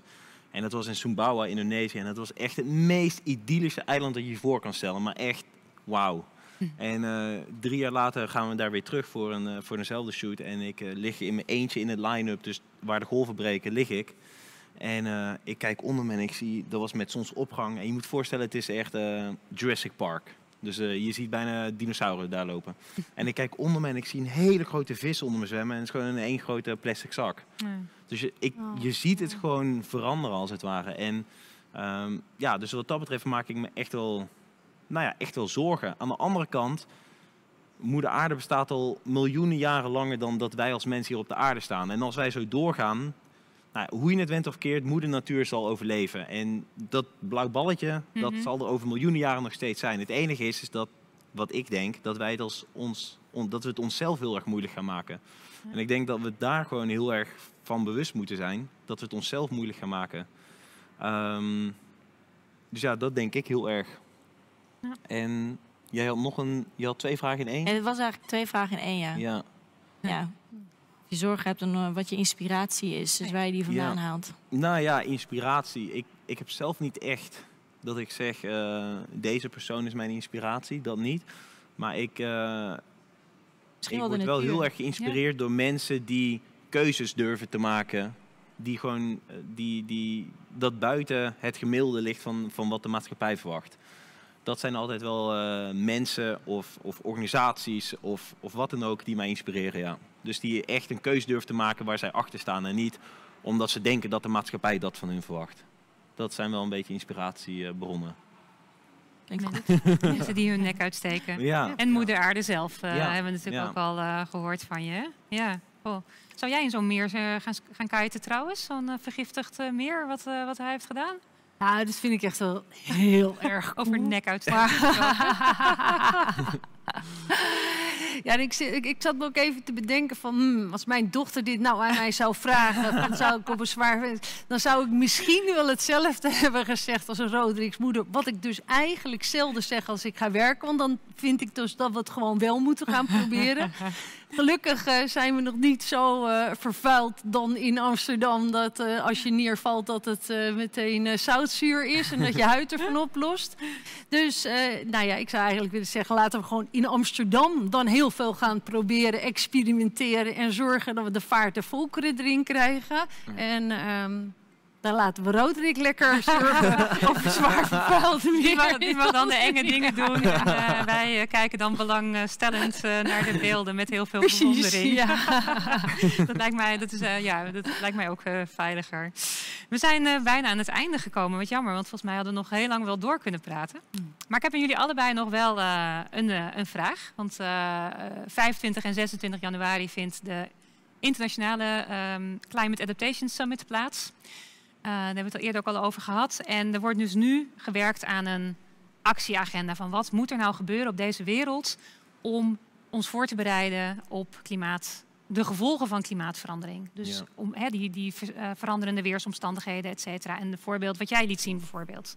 En dat was in Sumbawa, Indonesië. En dat was echt het meest idyllische eiland dat je je voor kan stellen. Maar echt, wauw. En eh, drie jaar later gaan we daar weer terug voor, een, eh, voor eenzelfde shoot. En ik eh, lig in mijn eentje in het line-up, dus waar de golven breken, lig ik. En ik kijk onder me en ik zie, dat was met zonsopgang. En je moet voorstellen, het is echt Jurassic Park. Dus eh, je ziet bijna dinosauren daar lopen. en ik kijk onder me en ik zie een hele grote vis onder me zwemmen. En het is gewoon een één grote plastic zak. Dus je, ik, Oh. je ziet het gewoon veranderen als het ware. En ehm, ja, dus wat dat betreft maak ik me echt wel, nou ja, echt wel zorgen. Aan de andere kant, moeder aarde bestaat al miljoenen jaren langer dan dat wij als mensen hier op de aarde staan. En als wij zo doorgaan, nou, hoe je het went of keert, moeder natuur zal overleven. En dat blauw balletje, dat Mhm. zal er over miljoenen jaren nog steeds zijn. Het enige is, is dat, wat ik denk, dat wij het, als ons, on- dat we het onszelf heel erg moeilijk gaan maken. En ik denk dat we daar gewoon heel erg van bewust moeten zijn. Dat we het onszelf moeilijk gaan maken. Ehm, dus ja, dat denk ik heel erg. Ja. En jij had nog een, je had twee vragen in één? En het was eigenlijk twee vragen in één, ja. Ja. ja. Je zorgen hebt en eh, wat je inspiratie is, dus waar je die vandaan Ja. haalt. Nou ja, inspiratie. Ik, ik heb zelf niet echt dat ik zeg, eh, deze persoon is mijn inspiratie. Dat niet. Maar ik, eh, ik word wel heel erg geïnspireerd door mensen die keuzes durven te maken. Die gewoon die, die, dat buiten het gemiddelde ligt van, van wat de maatschappij verwacht. Dat zijn altijd wel mensen of, of organisaties of, of wat dan ook die mij inspireren. Ja. Dus die echt een keuze durven te maken waar zij achter staan. En niet omdat ze denken dat de maatschappij dat van hun verwacht. Dat zijn wel een beetje inspiratiebronnen. Mensen die hun nek uitsteken. Ja. En moeder aarde zelf eh, Ja. hebben we natuurlijk Ja. ook al eh, gehoord van je. hè? Ja. Zou jij in zo'n meer eh, gaan, gaan kiten trouwens? Zo'n eh, vergiftigd eh, meer wat, eh, wat hij heeft gedaan? Nou, dat vind ik echt wel heel erg Over nek uitsteken. Ja, ik, ik zat me ook even te bedenken van... hmm, als mijn dochter dit nou aan mij zou vragen... dan zou ik op een zwaar... dan zou ik misschien wel hetzelfde hebben gezegd als een Roderick's moeder. Wat ik dus eigenlijk zelden zeg als ik ga werken. Want dan vind ik dus dat we het gewoon wel moeten gaan proberen. Gelukkig eh, zijn we nog niet zo eh, vervuild dan in Amsterdam... dat eh, als je neervalt dat het meteen zoutzuur is... en dat je huid ervan oplost. Dus nou ja, ik zou eigenlijk willen zeggen... laten we gewoon in Amsterdam dan heel veel gaan proberen... experimenteren en zorgen dat we de vaart der volkeren erin krijgen. En... ehm, dan laten we Roderick lekker surfen op een zwaar vervuilde Die mag, meer. die mag dan de enge dingen doen. En, eh, wij eh, kijken dan belangstellend eh, naar de beelden met heel veel bewondering. ja. dat, lijkt mij, dat, is, ja, dat lijkt mij ook veiliger. We zijn bijna aan het einde gekomen. Wat jammer, want volgens mij hadden we nog heel lang wel door kunnen praten. Maar ik heb aan jullie allebei nog wel een, een vraag. Want eh, eh, 25 en 26 januari vindt de internationale ehm, Climate Adaptation Summit plaats. Eh, daar hebben we het al eerder ook al over gehad. En er wordt dus nu gewerkt aan een actieagenda van wat moet er nou gebeuren op deze wereld om ons voor te bereiden op klimaat, de gevolgen van klimaatverandering. Dus Ja. om die, die eh, veranderende weersomstandigheden, et cetera. En het voorbeeld wat jij liet zien bijvoorbeeld.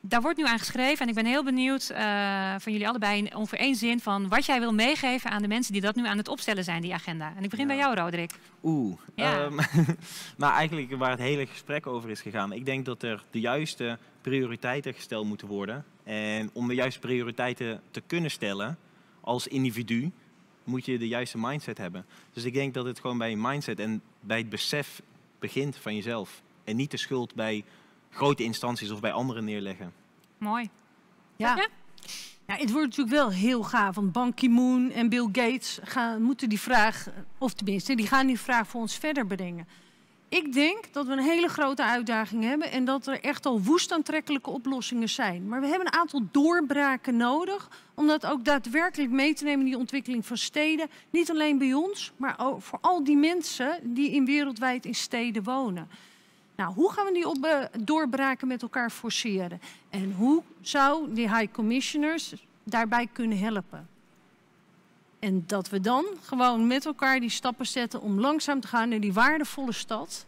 Daar wordt nu aan geschreven en ik ben heel benieuwd eh, van jullie allebei in ongeveer één zin van wat jij wil meegeven aan de mensen die dat nu aan het opstellen zijn, die agenda. En ik begin bij jou, Roderick. Oeh. Ja. Maar eigenlijk waar het hele gesprek over is gegaan. Ik denk dat er de juiste prioriteiten gesteld moeten worden. En om de juiste prioriteiten te kunnen stellen als individu, moet je de juiste mindset hebben. Dus ik denk dat het gewoon bij mindset en bij het besef begint van jezelf. En niet de schuld bij grote instanties of bij anderen neerleggen. Mooi. Ja. ja, het wordt natuurlijk wel heel gaaf. Want Ban Ki-moon en Bill Gates gaan, moeten die vraag, of tenminste, die gaan die vraag voor ons verder brengen. Ik denk dat we een hele grote uitdaging hebben en dat er echt al woest aantrekkelijke oplossingen zijn. Maar we hebben een aantal doorbraken nodig om dat ook daadwerkelijk mee te nemen in die ontwikkeling van steden. Niet alleen bij ons, maar ook voor al die mensen die in wereldwijd in steden wonen. Nou, hoe gaan we die op, eh, doorbraken met elkaar forceren? En hoe zou die high commissioners daarbij kunnen helpen? En dat we dan gewoon met elkaar die stappen zetten om langzaam te gaan naar die waardevolle stad.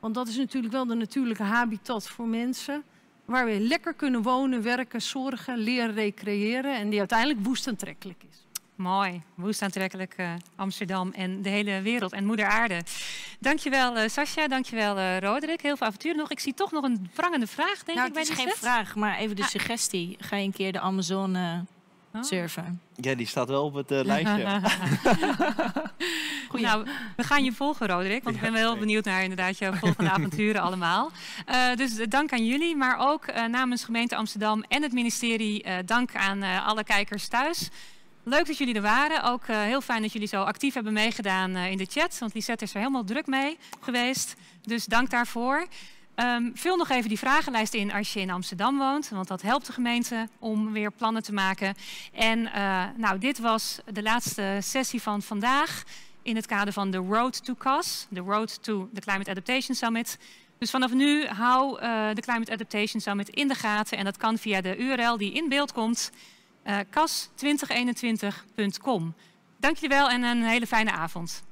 Want dat is natuurlijk wel de natuurlijke habitat voor mensen. Waar we lekker kunnen wonen, werken, zorgen, leren, recreëren. En die uiteindelijk woest aantrekkelijk is. Mooi, woest aantrekkelijk eh, Amsterdam en de hele wereld en moeder aarde. Dankjewel uh, Sascha, dankjewel uh, Roderick. Heel veel avonturen nog. Ik zie toch nog een prangende vraag, denk nou, ik, bij het is geen set. vraag, maar even de Ah. suggestie. Ga je een keer de Amazon eh, surfen? Ja, die staat wel op het eh, lijstje. Goeie. Nou, we gaan je volgen, Roderick. Want ik ben wel heel benieuwd naar inderdaad jouw volgende avonturen allemaal. Uh, dus dank aan jullie, maar ook uh, namens gemeente Amsterdam en het ministerie uh, dank aan alle kijkers thuis. Leuk dat jullie er waren. Ook heel fijn dat jullie zo actief hebben meegedaan in de chat. Want Lisette is er helemaal druk mee geweest. Dus dank daarvoor. Um, vul nog even die vragenlijst in als je in Amsterdam woont, want dat helpt de gemeente om weer plannen te maken. En uh, nou, dit was de laatste sessie van vandaag in het kader van de Road to CAS, de Road to the Climate Adaptation Summit. Dus vanaf nu hou de Climate Adaptation Summit in de gaten en dat kan via de URL die in beeld komt, uh, cas2021.com. Dank jullie wel en een hele fijne avond.